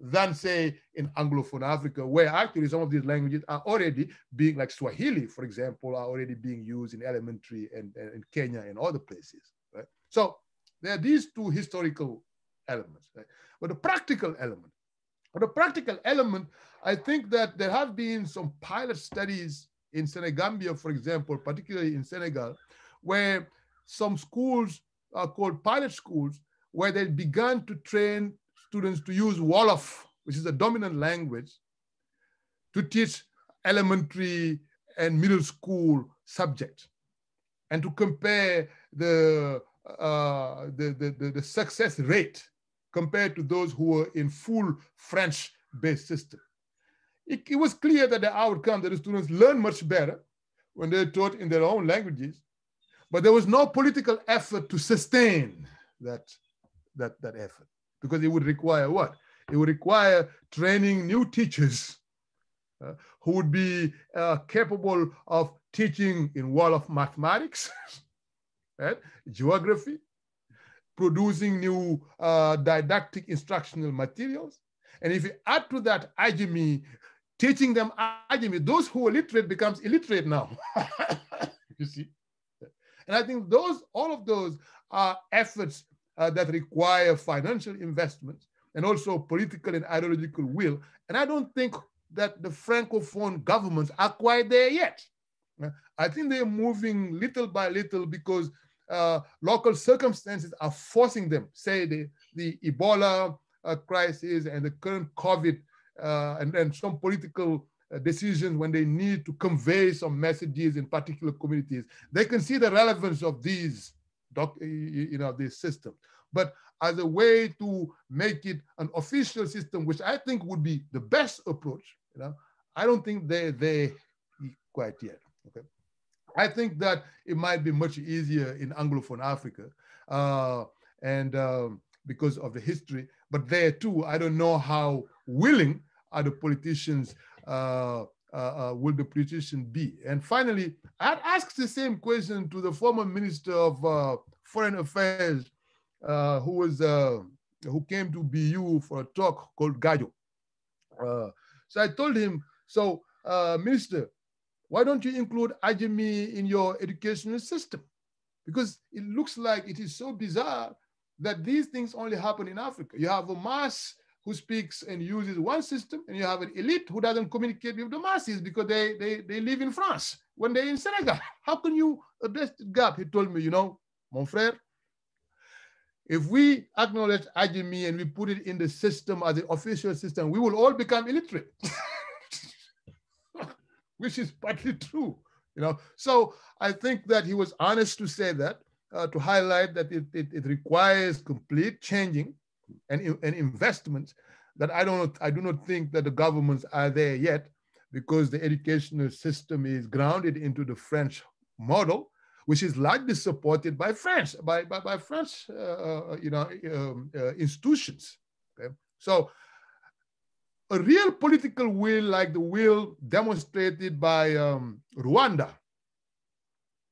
S1: than say in Anglophone Africa, where actually some of these languages are already being, like Swahili, for example, are already being used in elementary and, and in Kenya and other places, right? So there are these two historical elements, right? But the practical element, but the practical element, I think that there have been some pilot studies in Senegambia, for example, particularly in Senegal, where some schools are called pilot schools, where they began to train students to use Wolof, which is a dominant language, to teach elementary and middle school subjects, and to compare the, uh, the, the, the, the success rate compared to those who were in full French-based system. It, it, was clear that the outcome that the students learned much better when they are taught in their own languages, but there was no political effort to sustain that, that, that effort because it would require what? It would require training new teachers uh, who would be uh, capable of teaching in Wolof mathematics, right? geography, producing new uh, didactic instructional materials. And if you add to that Ajami, teaching them Ajami, those who are literate becomes illiterate now. you see? And I think those, all of those are efforts uh, that require financial investment and also political and ideological will. And I don't think that the Francophone governments are quite there yet. Uh, I think they're moving little by little because uh, local circumstances are forcing them, say the, the Ebola uh, crisis and the current COVID, uh, and then some political decisions when they need to convey some messages in particular communities. They can see the relevance of these, doc, you know, this system. But as a way to make it an official system, which I think would be the best approach, you know, I don't think they're there quite yet. Okay. I think that it might be much easier in Anglophone Africa, uh, and um, because of the history. But there too, I don't know how willing are the politicians. Uh, uh, uh, will the politician be? And finally, I'd ask the same question to the former Minister of Foreign Affairs, who was who came to BU for a talk called Gadio. so I told him, so Minister, why don't you include Ajami in your educational system? Because it looks like it is so bizarre that these things only happen in Africa. You have a mass who speaks and uses one system, and you have an elite who doesn't communicate with the masses because they, they, they live in France when they're in Senegal. How can you address the gap? He told me, you know, mon frère, if we acknowledge Ajami and we put it in the system as the official system, we will all become illiterate. which is partly true. You know, so I think that he was honest to say that, uh, to highlight that it, it, it, requires complete changing and, and investment that I don't I do not think that the governments are there yet because the educational system is grounded into the French model, which is largely supported by French by by, by French uh, uh you know um, uh, institutions. Okay? So a real political will like the will demonstrated by um, Rwanda,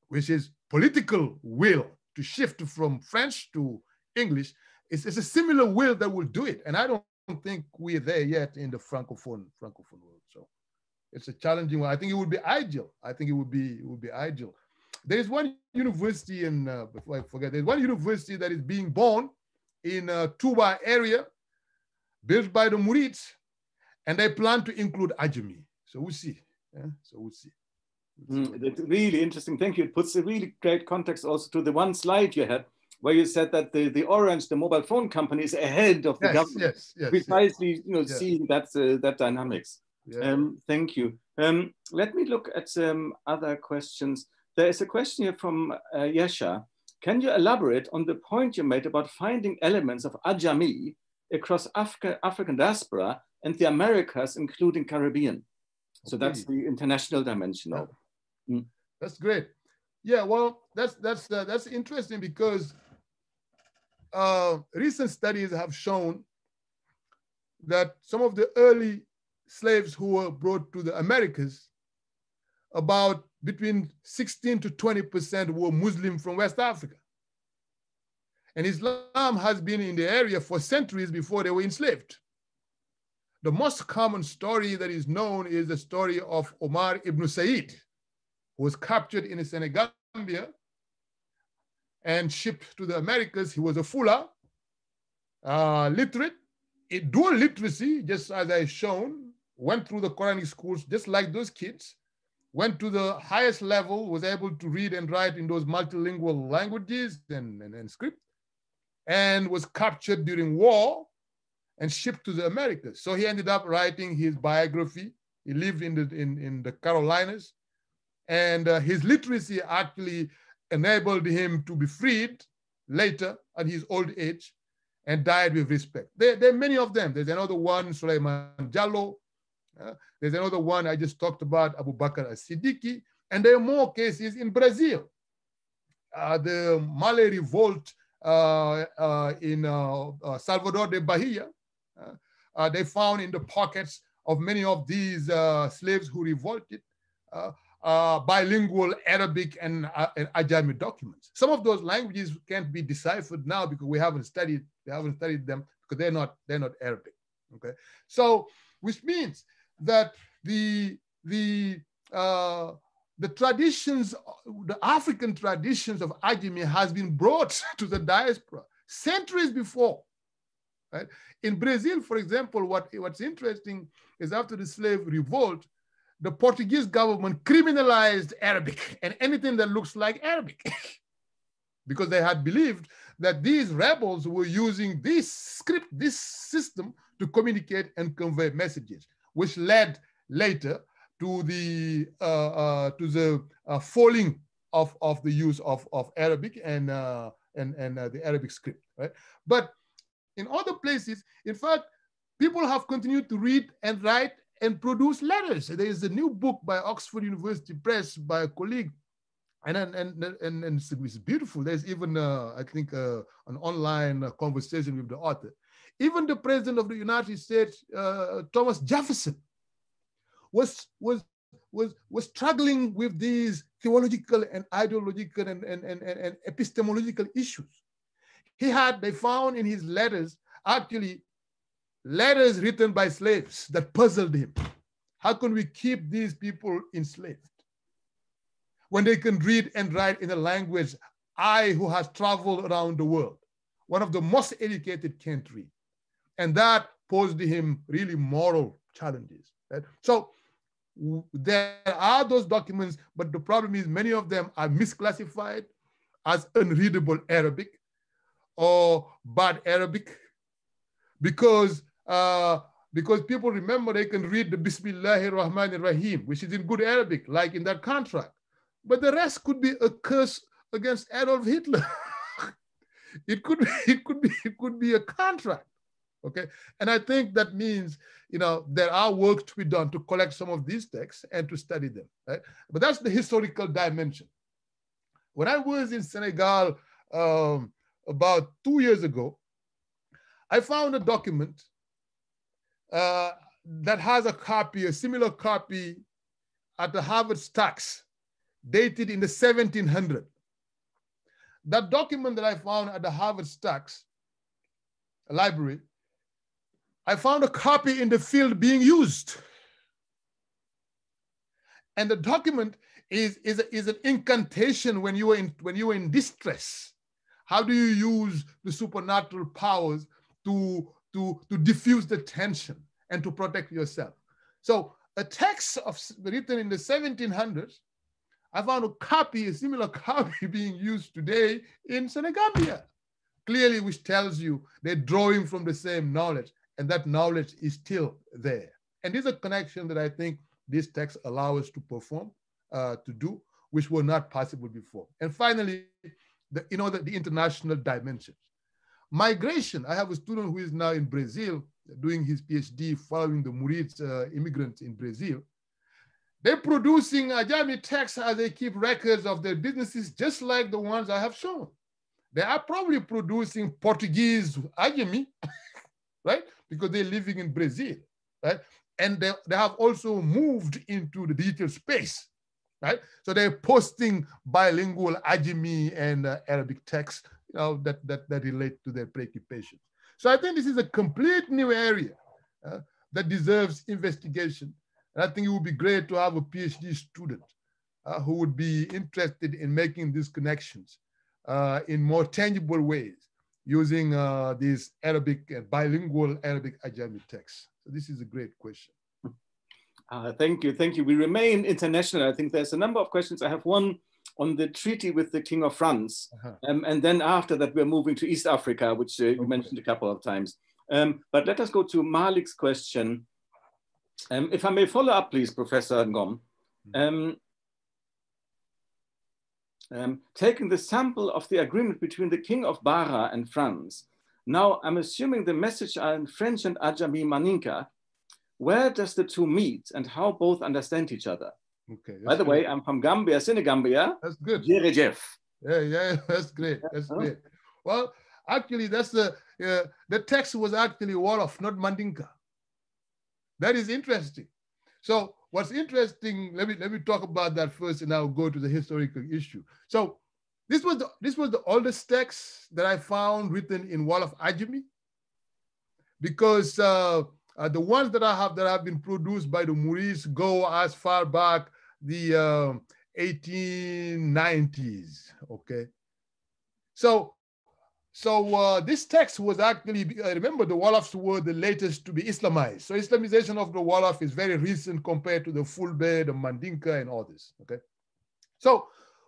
S1: which is political will to shift from French to English, it's, it's a similar will that will do it. And I don't think we're there yet in the Francophone, Francophone world. So it's a challenging one. I think it would be ideal. I think it would be, it would be ideal. There is one university in, uh, before I forget, there's one university that is being born in uh, Touba area, built by the Murids, and they plan to include Ajami. So we'll see. Yeah? So we'll see.
S2: Mm, that's really interesting. Thank you. It puts a really great context also to the one slide you had where you said that the, the Orange, the mobile phone company, is ahead of the
S1: yes,
S2: government.
S1: Yes, yes,
S2: precisely,
S1: yes.
S2: you know,
S1: yes.
S2: seeing that uh, that dynamics.
S1: Yeah.
S2: Um, thank you. Um, let me look at some other questions. There is a question here from uh, Yesha. Can you elaborate on the point you made about finding elements of Ajami across Africa, African diaspora and the Americas, including Caribbean. So
S1: Okay.
S2: that's the international dimension
S1: Yeah.
S2: of. Mm.
S1: That's great. Yeah, well, that's that's uh, that's interesting because uh, recent studies have shown that some of the early slaves who were brought to the Americas, about between 16 to 20 percent were Muslim from West Africa. And Islam has been in the area for centuries before they were enslaved. The most common story that is known is the story of Omar ibn Said, who was captured in Senegambia and shipped to the Americas. He was a Fula, uh, literate, a dual literacy, just as I shown, went through the Quranic schools just like those kids, went to the highest level, was able to read and write in those multilingual languages and, and, and script, and was captured during war and shipped to the Americas. So he ended up writing his biography. He lived in the, in, in the Carolinas, and uh, his literacy actually enabled him to be freed later at his old age and died with respect. There, there are many of them. There's another one, Suleiman Jallo. Uh, there's another one I just talked about, Abu Bakr as-Siddiqui. And there are more cases in Brazil. Uh, the Malê revolt uh, uh, in uh, uh, Salvador de Bahia, they found in the pockets of many of these slaves who revolted uh, bilingual Arabic and, uh, and Ajami documents. Some of those languages can't be deciphered now because we haven't studied we haven't studied them because they're not they're not Arabic. Okay, so which means that the the uh, the traditions, the African traditions of Ajami has been brought to the diaspora centuries before. Right? In Brazil, for example, what, what's interesting is after the slave revolt, the Portuguese government criminalized Arabic and anything that looks like Arabic because they had believed that these rebels were using this script, this system to communicate and convey messages, which led later to the uh, uh, to the uh, falling of, of the use of, of Arabic and, uh, and, and uh, the Arabic script, right? But in other places, in fact, people have continued to read and write and produce letters. There is a new book by Oxford University Press by a colleague, and and and and, and it's beautiful. There's even uh, I think uh, an online conversation with the author. Even the president of the United States, uh, Thomas Jefferson, was was was was struggling with these theological and ideological and, and, and, and epistemological issues. He had, they found in his letters, actually letters written by slaves that puzzled him. How can we keep these people enslaved? When they can read and write in a language I, who has traveled around the world, one of the most educated can't read. And that posed him really moral challenges. Right? So there are those documents, but the problem is many of them are misclassified as unreadable Arabic or bad Arabic because uh, because people remember they can read the Bismillahir Rahmanir Rahim, which is in good Arabic, like in that contract. But the rest could be a curse against Adolf Hitler. it could be, it could be, it could be a contract. Okay. And I think that means, you know, there are work to be done to collect some of these texts and to study them. Right? But that's the historical dimension. When I was in Senegal um, about two years ago, I found a document uh, that has a copy, a similar copy at the Harvard Stacks, dated in the 1700. That document that I found at the Harvard Stacks library, I found a copy in the field being used. And the document is, is, is an incantation when you, are in, when you are in distress. How do you use the supernatural powers to to, to diffuse the tension and to protect yourself. So a text of, written in the 1700s, I found a copy, a similar copy being used today in Senegambia, clearly which tells you they're drawing from the same knowledge and that knowledge is still there. And there's a connection that I think these texts allow us to perform, uh, to do, which were not possible before. And finally, the, you know, the, the international dimensions. Migration, I have a student who is now in Brazil doing his PhD following the Murid uh, immigrants in Brazil. They're producing Ajami texts as they keep records of their businesses, just like the ones I have shown. They are probably producing Portuguese Ajami, right? Because they're living in Brazil, right? And they, they have also moved into the digital space, right? So they're posting bilingual Ajami and uh, Arabic texts that, that, that relate to their preoccupations. So I think this is a complete new area uh, that deserves investigation. And I think it would be great to have a PhD student uh, who would be interested in making these connections uh, in more tangible ways using uh, these Arabic and bilingual Arabic Ajami texts. So this is a great question.
S2: Uh, thank you, thank you. We remain international. I think there's a number of questions. I have one on the treaty with the King of France. Uh-huh. Um, and then after that, we're moving to East Africa, which uh, you mentioned a couple of times. Um, but let us go to Malik's question. Um, if I may follow up, please, Professor Ngom. Mm-hmm. Um, um, taking the sample of the agreement between the King of Bara and France, now I'm assuming the message are in French and Ajami Maninka. Where does the two meet and how both understand each other? Okay. By the good. way, I'm from Gambia, Senegambia.
S1: That's good.
S2: Jërëjëf.
S1: Yeah, yeah, that's great. That's uh -huh. great. Well, actually, that's the uh, the text was actually Wolof, not Mandinka. That is interesting. So what's interesting? Let me let me talk about that first, and I'll go to the historical issue. So this was the this was the oldest text that I found written in Wolof Ajami, because. Uh, uh, the ones that I have that have been produced by the Murids go as far back the uh, 1890s. Okay, so so uh, this text was actually uh, remember the Wolofs were the latest to be Islamized. So Islamization of the Wolof is very recent compared to the Fulbe, the Mandinka, and others. Okay, so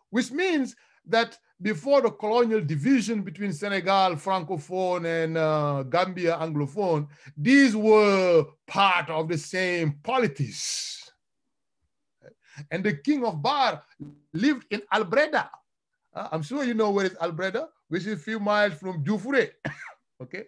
S1: which means that before the colonial division between Senegal, Francophone, and uh, Gambia, Anglophone, these were part of the same polities. And the king of Bar lived in Albreda. Uh, I'm sure you know where is Albreda, which is a few miles from Jufure. okay.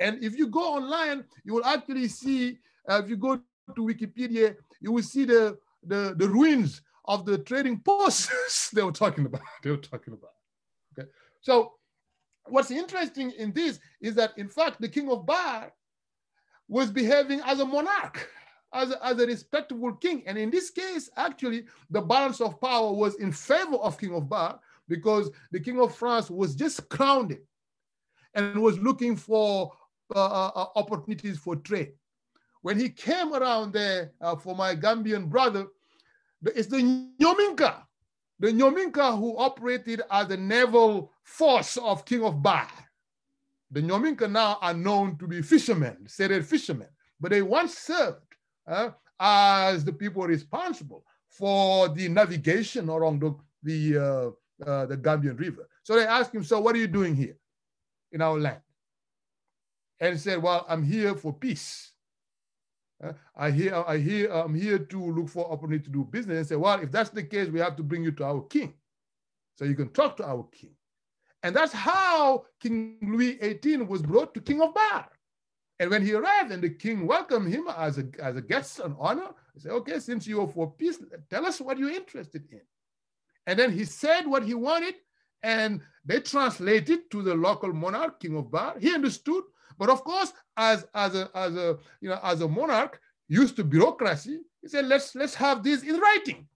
S1: And if you go online, you will actually see, uh, if you go to Wikipedia, you will see the, the, the ruins of the trading posts they were talking about. They were talking about. Okay. So what's interesting in this is that in fact the king of Bar was behaving as a monarch, as a, as a respectable king. And in this case, actually, the balance of power was in favor of King of Bar because the king of France was just crowned and was looking for uh, uh, uh, opportunities for trade. When he came around there uh, for my Gambian brother, it's the Nyominka, the Nyominka who operated as the naval force of King of Bar. The Nyominka now are known to be fishermen, Serer fishermen, but they once served uh, as the people responsible for the navigation around the, the, uh, uh, the Gambian River. So they asked him, so what are you doing here in our land? And he said, well, I'm here for peace. Uh, I hear, I hear, I'm here to look for opportunity to do business. And say, well, if that's the case, we have to bring you to our king, so you can talk to our king. And that's how King Louis XVIII was brought to King of Bar. And when he arrived and the king welcomed him as a, as a guest and honor, he said, okay, since you are for peace, tell us what you're interested in. And then he said what he wanted, and they translated to the local monarch, King of Bar. He understood, but of course, as, as, a, as, a, you know, as a monarch used to bureaucracy, he said, let's, let's have this in writing.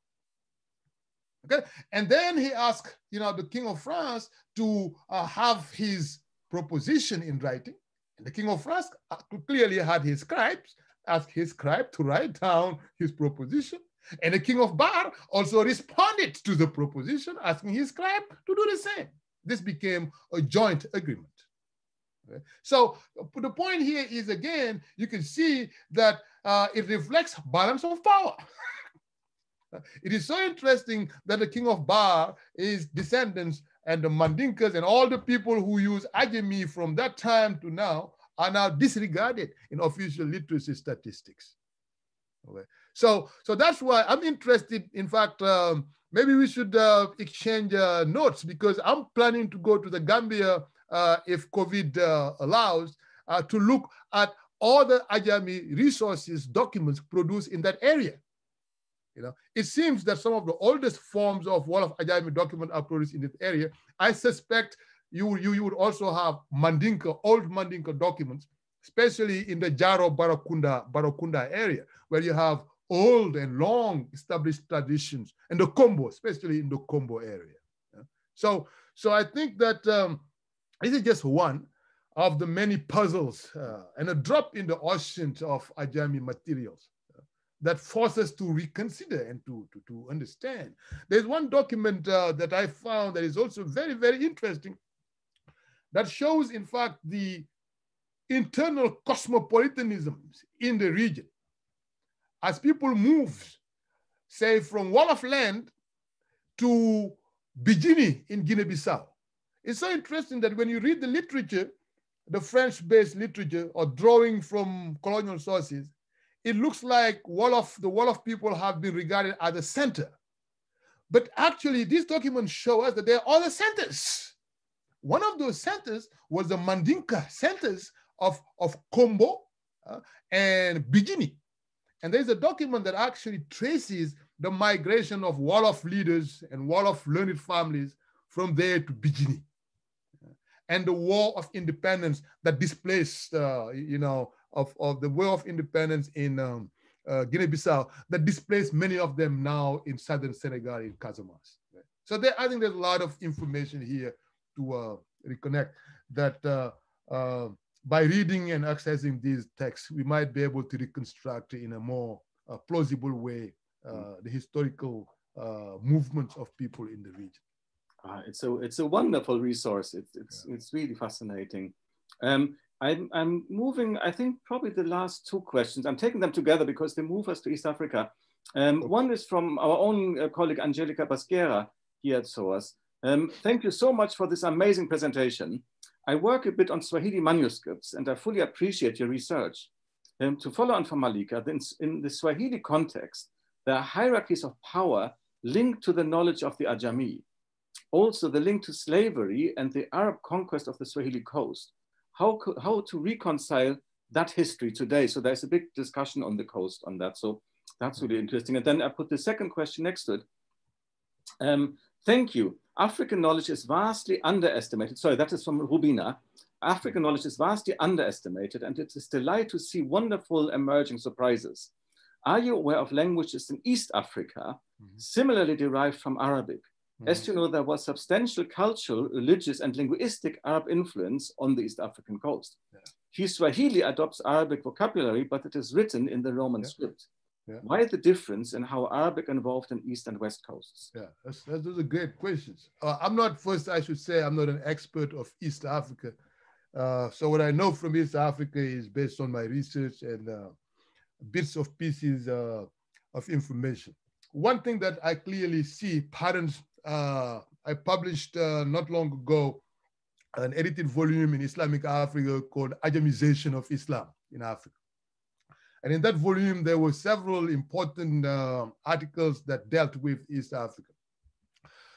S1: Okay, and then he asked, you know, the king of France to uh, have his proposition in writing. And the king of France uh, clearly had his scribes, asked his scribe to write down his proposition. And the king of Bar also responded to the proposition, asking his scribe to do the same. This became a joint agreement. So the point here is again, you can see that uh, it reflects balance of power. it is so interesting that the king of Bar is descendants and the Mandinkas and all the people who use Ajami from that time to now are now disregarded in official literacy statistics. Okay. So, so that's why I'm interested. In fact, um, maybe we should uh, exchange uh, notes because I'm planning to go to the Gambia if COVID uh, allows uh, to look at all the Ajami resources, documents produced in that area. You know, it seems that some of the oldest forms of Wolof Ajami document are produced in this area. I suspect you, you, you would also have Mandinka, old Mandinka documents, especially in the Jaro Barakunda, Barakunda area, where you have old and long established traditions, and the Kombo, especially in the Kombo area. Yeah? So, so I think that um, this is just one of the many puzzles uh, and a drop in the ocean of Ajami materials that force us to reconsider and to, to, to understand. There's one document uh, that I found that is also very, very interesting that shows, in fact, the internal cosmopolitanisms in the region. As people move, say, from Wolof Land to Bijini in Guinea-Bissau. It's so interesting that when you read the literature, the French-based literature or drawing from colonial sources, it looks like Wolof, the Wolof people have been regarded as a center. But actually, these documents show us that there are other centers. One of those centers was the Mandinka centers of, of Kombo uh, and Bijini. And there's a document that actually traces the migration of Wolof leaders and Wolof learned families from there to Bijini. And the war of independence that displaced, uh, you know, of, of the war of independence in um, uh, Guinea-Bissau that displaced many of them now in southern Senegal in Casamance. Right? So there, I think there's a lot of information here to uh, reconnect that uh, uh, by reading and accessing these texts, we might be able to reconstruct in a more uh, plausible way the historical movements of people in the region.
S2: Uh, it's a it's a wonderful resource. It's it's yeah. it's really fascinating. Um, I'm, I'm moving, I think probably the last two questions, I'm taking them together because they move us to East Africa. Um, okay. One is from our own uh, colleague, Angelica Baschiera here at SOAS. Um, thank you so much for this amazing presentation. I work a bit on Swahili manuscripts and I fully appreciate your research. Um, to follow on from Malika, in the Swahili context, there are hierarchies of power linked to the knowledge of the Ajami. Also the link to slavery and the Arab conquest of the Swahili coast. How, how to reconcile that history today. So there's a big discussion on the coast on that. So that's really interesting. And then I put the second question next to it. Um, thank you. African knowledge is vastly underestimated. Sorry, that is from Rubina. African knowledge is vastly underestimated and it is delight to see wonderful emerging surprises. Are you aware of languages in East Africa mm -hmm. similarly derived from Arabic? Mm -hmm. As you know, there was substantial cultural, religious, and linguistic Arab influence on the East African coast. Yeah. Kiswahili adopts Arabic vocabulary, but it is written in the Roman yeah. script. Yeah. Why the difference in how Arabic involved in East and West coasts?
S1: Yeah, that's, that's, those are great questions. Uh, I'm not, first, I should say, I'm not an expert of East Africa. Uh, so what I know from East Africa is based on my research and uh, bits of pieces uh, of information. One thing that I clearly see patterns, uh, I published uh, not long ago an edited volume in Islamic Africa called Ajamization of Islam in Africa. And in that volume, there were several important uh, articles that dealt with East Africa.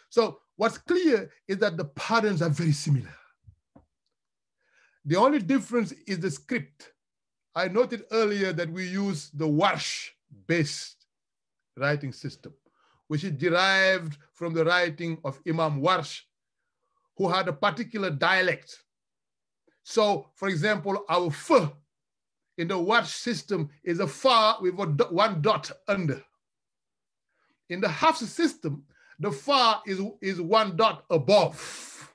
S1: So what's clear is that the patterns are very similar. The only difference is the script. I noted earlier that we use the Warsh-based writing system, which is derived from the writing of Imam Warsh, who had a particular dialect. So, for example, our f in the Warsh system is a fa with one dot under. In the Hafs system, the fa is, is one dot above.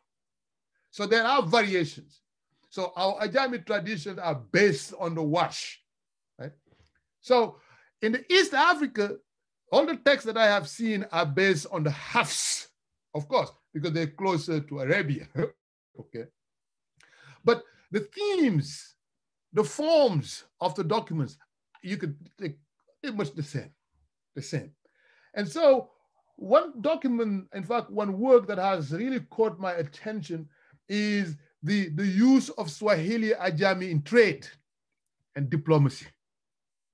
S1: So there are variations. So our Ajami traditions are based on the Warsh. Right? So in the East Africa, all the texts that I have seen are based on the Hafs, of course, because they're closer to Arabia. okay. But the themes the forms of the documents, you could, they, they're much the same, the same. And so one document, in fact, one work that has really caught my attention is the, the use of Swahili Ajami in trade and diplomacy.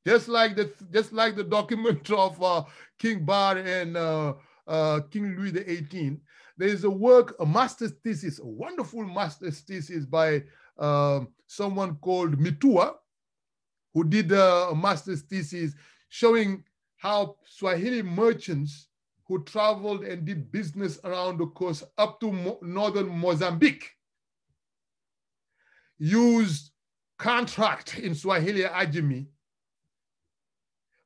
S1: Just like the, just like the document of uh, King Bar and uh, uh, King Louis XVIII, there is a work, a master's thesis, a wonderful master's thesis by um, someone called Mitua, who did a master's thesis showing how Swahili merchants who traveled and did business around the coast up to Mo northern Mozambique used contract in Swahili Ajami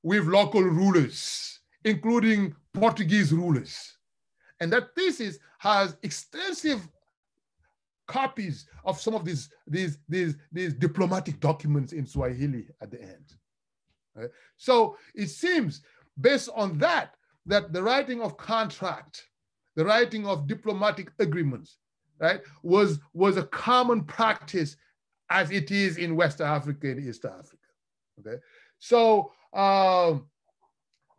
S1: with local rulers, including Portuguese rulers. And that thesis has extensive copies of some of these, these, these, these diplomatic documents in Swahili at the end. Right? So it seems, based on that, that the writing of contract, the writing of diplomatic agreements, right, was, was a common practice as it is in West Africa and East Africa. Okay, so um,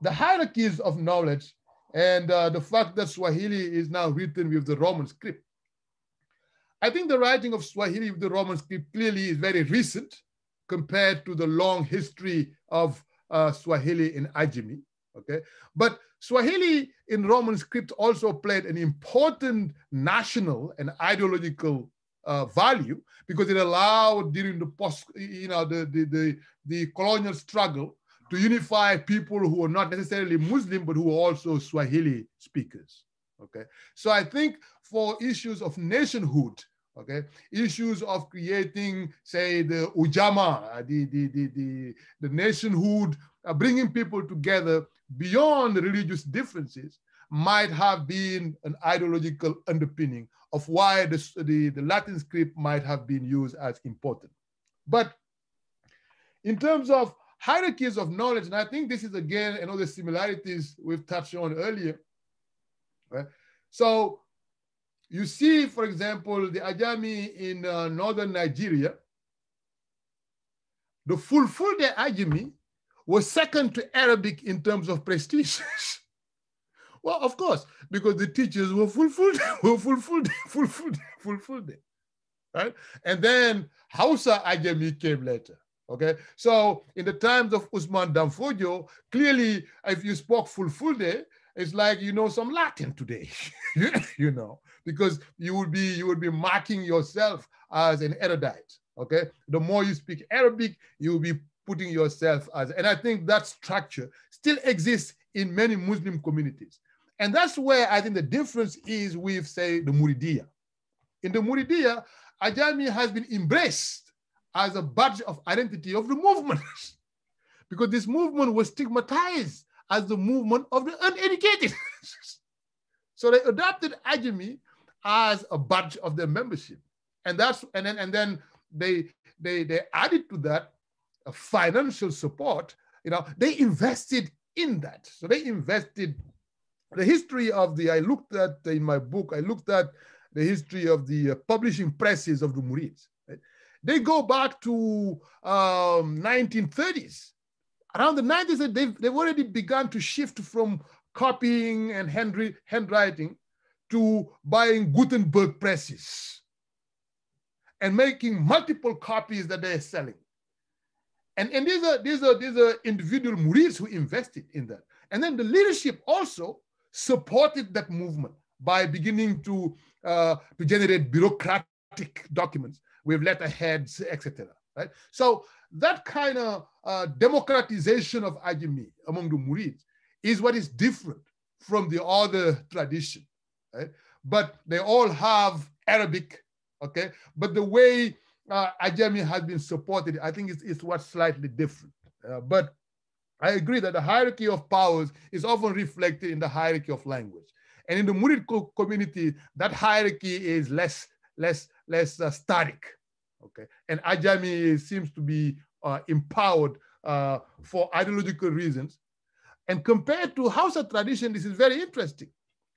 S1: the hierarchies of knowledge and uh, the fact that Swahili is now written with the Roman script I think the writing of Swahili with the Roman script clearly is very recent compared to the long history of uh, Swahili in Ajami. Okay, but Swahili in Roman script also played an important national and ideological uh, value because it allowed during the post, you know, the, the, the, the colonial struggle to unify people who are not necessarily Muslim, but who are also Swahili speakers. Okay, so I think for issues of nationhood, okay, issues of creating, say, the Ujamaa, the, the, the, the, the nationhood, uh, bringing people together beyond religious differences might have been an ideological underpinning of why the, the, the Latin script might have been used as important. But in terms of hierarchies of knowledge, and I think this is again another similarities we've touched on earlier, right? So you see, for example, the Ajami in uh, northern Nigeria, the Fulfulde Ajami was second to Arabic in terms of prestige. well, of course, because the teachers were Fulfulde, were Fulfulde, Fulfulde, Fulfulde, right? And then Hausa Ajami came later, Okay, so in the times of Usman dan Fodio, clearly, if you spoke Fulfulde, it's like you know some Latin today, you know, because you would be you would be marking yourself as an erudite. Okay, the more you speak Arabic, you will be putting yourself as, and I think that structure still exists in many Muslim communities, and that's where I think the difference is with say the Muridiyya. In the Muridiyya, Ajami has been embraced as a badge of identity of the movement because this movement was stigmatized as the movement of the uneducated. so they adopted Ajami as a badge of their membership. And that's and then and then they they they added to that financial support. You know, they invested in that. So they invested the history of the I looked at in my book, I looked at the history of the uh, publishing presses of the Murids. They go back to um, 1930s around the 90s, they've, they've already begun to shift from copying and hand, handwriting to buying Gutenberg presses and making multiple copies that they're selling. And, and these, are, these, are, these are individual murids who invested in that. And then the leadership also supported that movement by beginning to, uh, to generate bureaucratic documents with letterheads, etc. Right? So that kind of uh, democratization of Ajami among the Murids is what is different from the other tradition. Right? But they all have Arabic, okay? But the way uh, Ajami has been supported, I think it's, it's what's slightly different. Uh, but I agree that the hierarchy of powers is often reflected in the hierarchy of language. And in the Murid co community, that hierarchy is less, less, less uh, static. Okay, and Ajami seems to be uh, empowered uh, for ideological reasons. And compared to Hausa tradition, this is very interesting.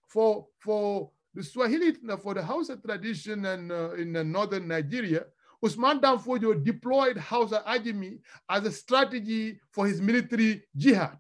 S1: For, for the Swahili, for the Hausa tradition and uh, in uh, northern Nigeria, Usman dan Fodio deployed Hausa Ajami as a strategy for his military jihad.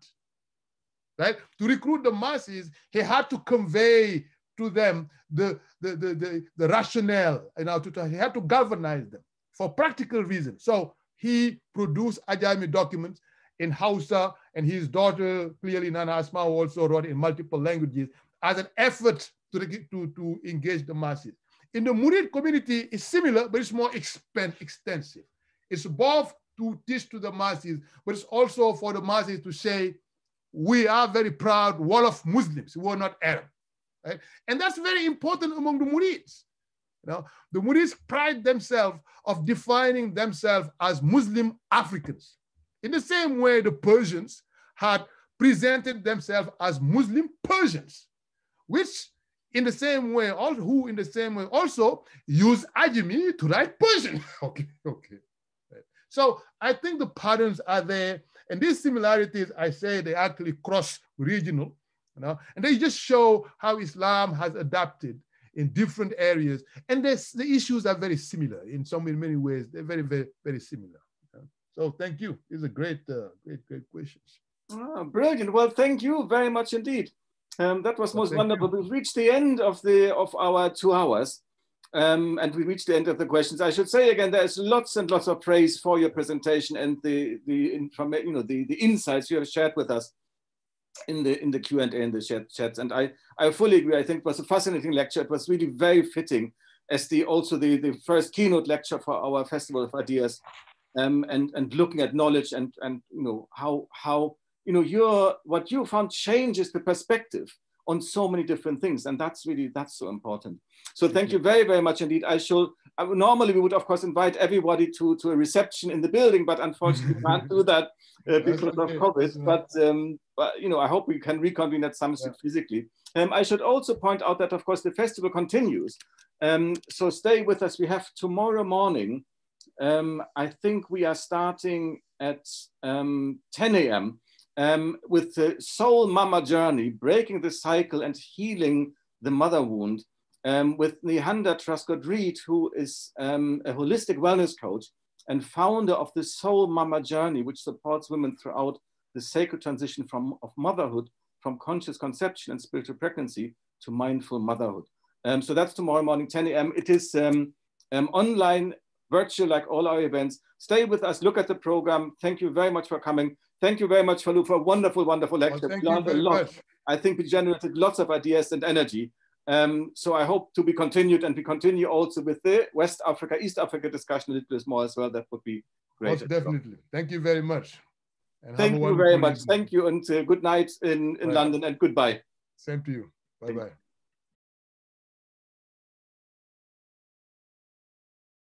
S1: Right? To recruit the masses, he had to convey to them the, the, the, the, the rationale, know, to, he had to galvanize them for practical reasons. So he produced Ajami documents in Hausa, and his daughter, clearly Nana Asma'u, also wrote in multiple languages as an effort to, to, to engage the masses. In the Murid community, it's similar, but it's more expand, extensive. It's both to teach to the masses, but it's also for the masses to say, we are very proud Wolof Muslims, we are not Arab. Right? And that's very important among the Murids. You know, the Murids pride themselves of defining themselves as Muslim Africans. In the same way the Persians had presented themselves as Muslim Persians, which in the same way, all who in the same way also use Ajami to write Persian. okay, okay. So I think the patterns are there. And these similarities, I say they actually cross regional, you know, and they just show how Islam has adapted in different areas. And the issues are very similar in some in many ways. They're very, very, very similar. So thank you. These are great, uh, great, great questions.
S2: Oh, brilliant. Well, thank you very much indeed. Um, that was well, most wonderful. You. We've reached the end of the of our two hours. Um, and we reached the end of the questions. I should say again, there's lots and lots of praise for your presentation and the the information, you know, the, the insights you have shared with us in the in the Q and A in the chat, chats. And I I fully agree. I think it was a fascinating lecture. It was really very fitting as the also the the first keynote lecture for our Festival of Ideas, um, and and looking at knowledge and and you know how how you know your what you found changes the perspective on so many different things and that's really that's so important. So thank you very very much indeed. I should uh, normally we would of course invite everybody to to a reception in the building but unfortunately we can't do that uh, because of covid. But um, but you know i hope we can reconvene at some yeah. physically. Um, i should also point out that of course the festival continues. Um, so stay with us. We have tomorrow morning um, i think we are starting at um, 10 a.m um, with the soul mama journey, breaking the cycle and healing the mother wound, um, with Nihanda Truscott-Reed, who is um, a holistic wellness coach and founder of the Soul Mama Journey, which supports women throughout the sacred transition from of motherhood, from conscious conception and spiritual pregnancy to mindful motherhood. Um, so that's tomorrow morning, 10 a.m. It is um, um, online virtual like all our events. Stay with us, look at the program. Thank you very much for coming. Thank you very much, Fallou, for a wonderful, wonderful lecture.
S1: Well, thank
S2: Learned
S1: you
S2: a lot.
S1: much.
S2: I think we generated lots of ideas and energy. Um, so I hope to be continued and we continue also with the West Africa, East Africa discussion a little bit more as well. That would be great.
S1: Most definitely. Thank you very much. And
S2: Thank you very much.
S1: evening.
S2: Thank you and uh, good night in, in
S1: Bye.
S2: London and goodbye.
S1: Same to you. Bye bye.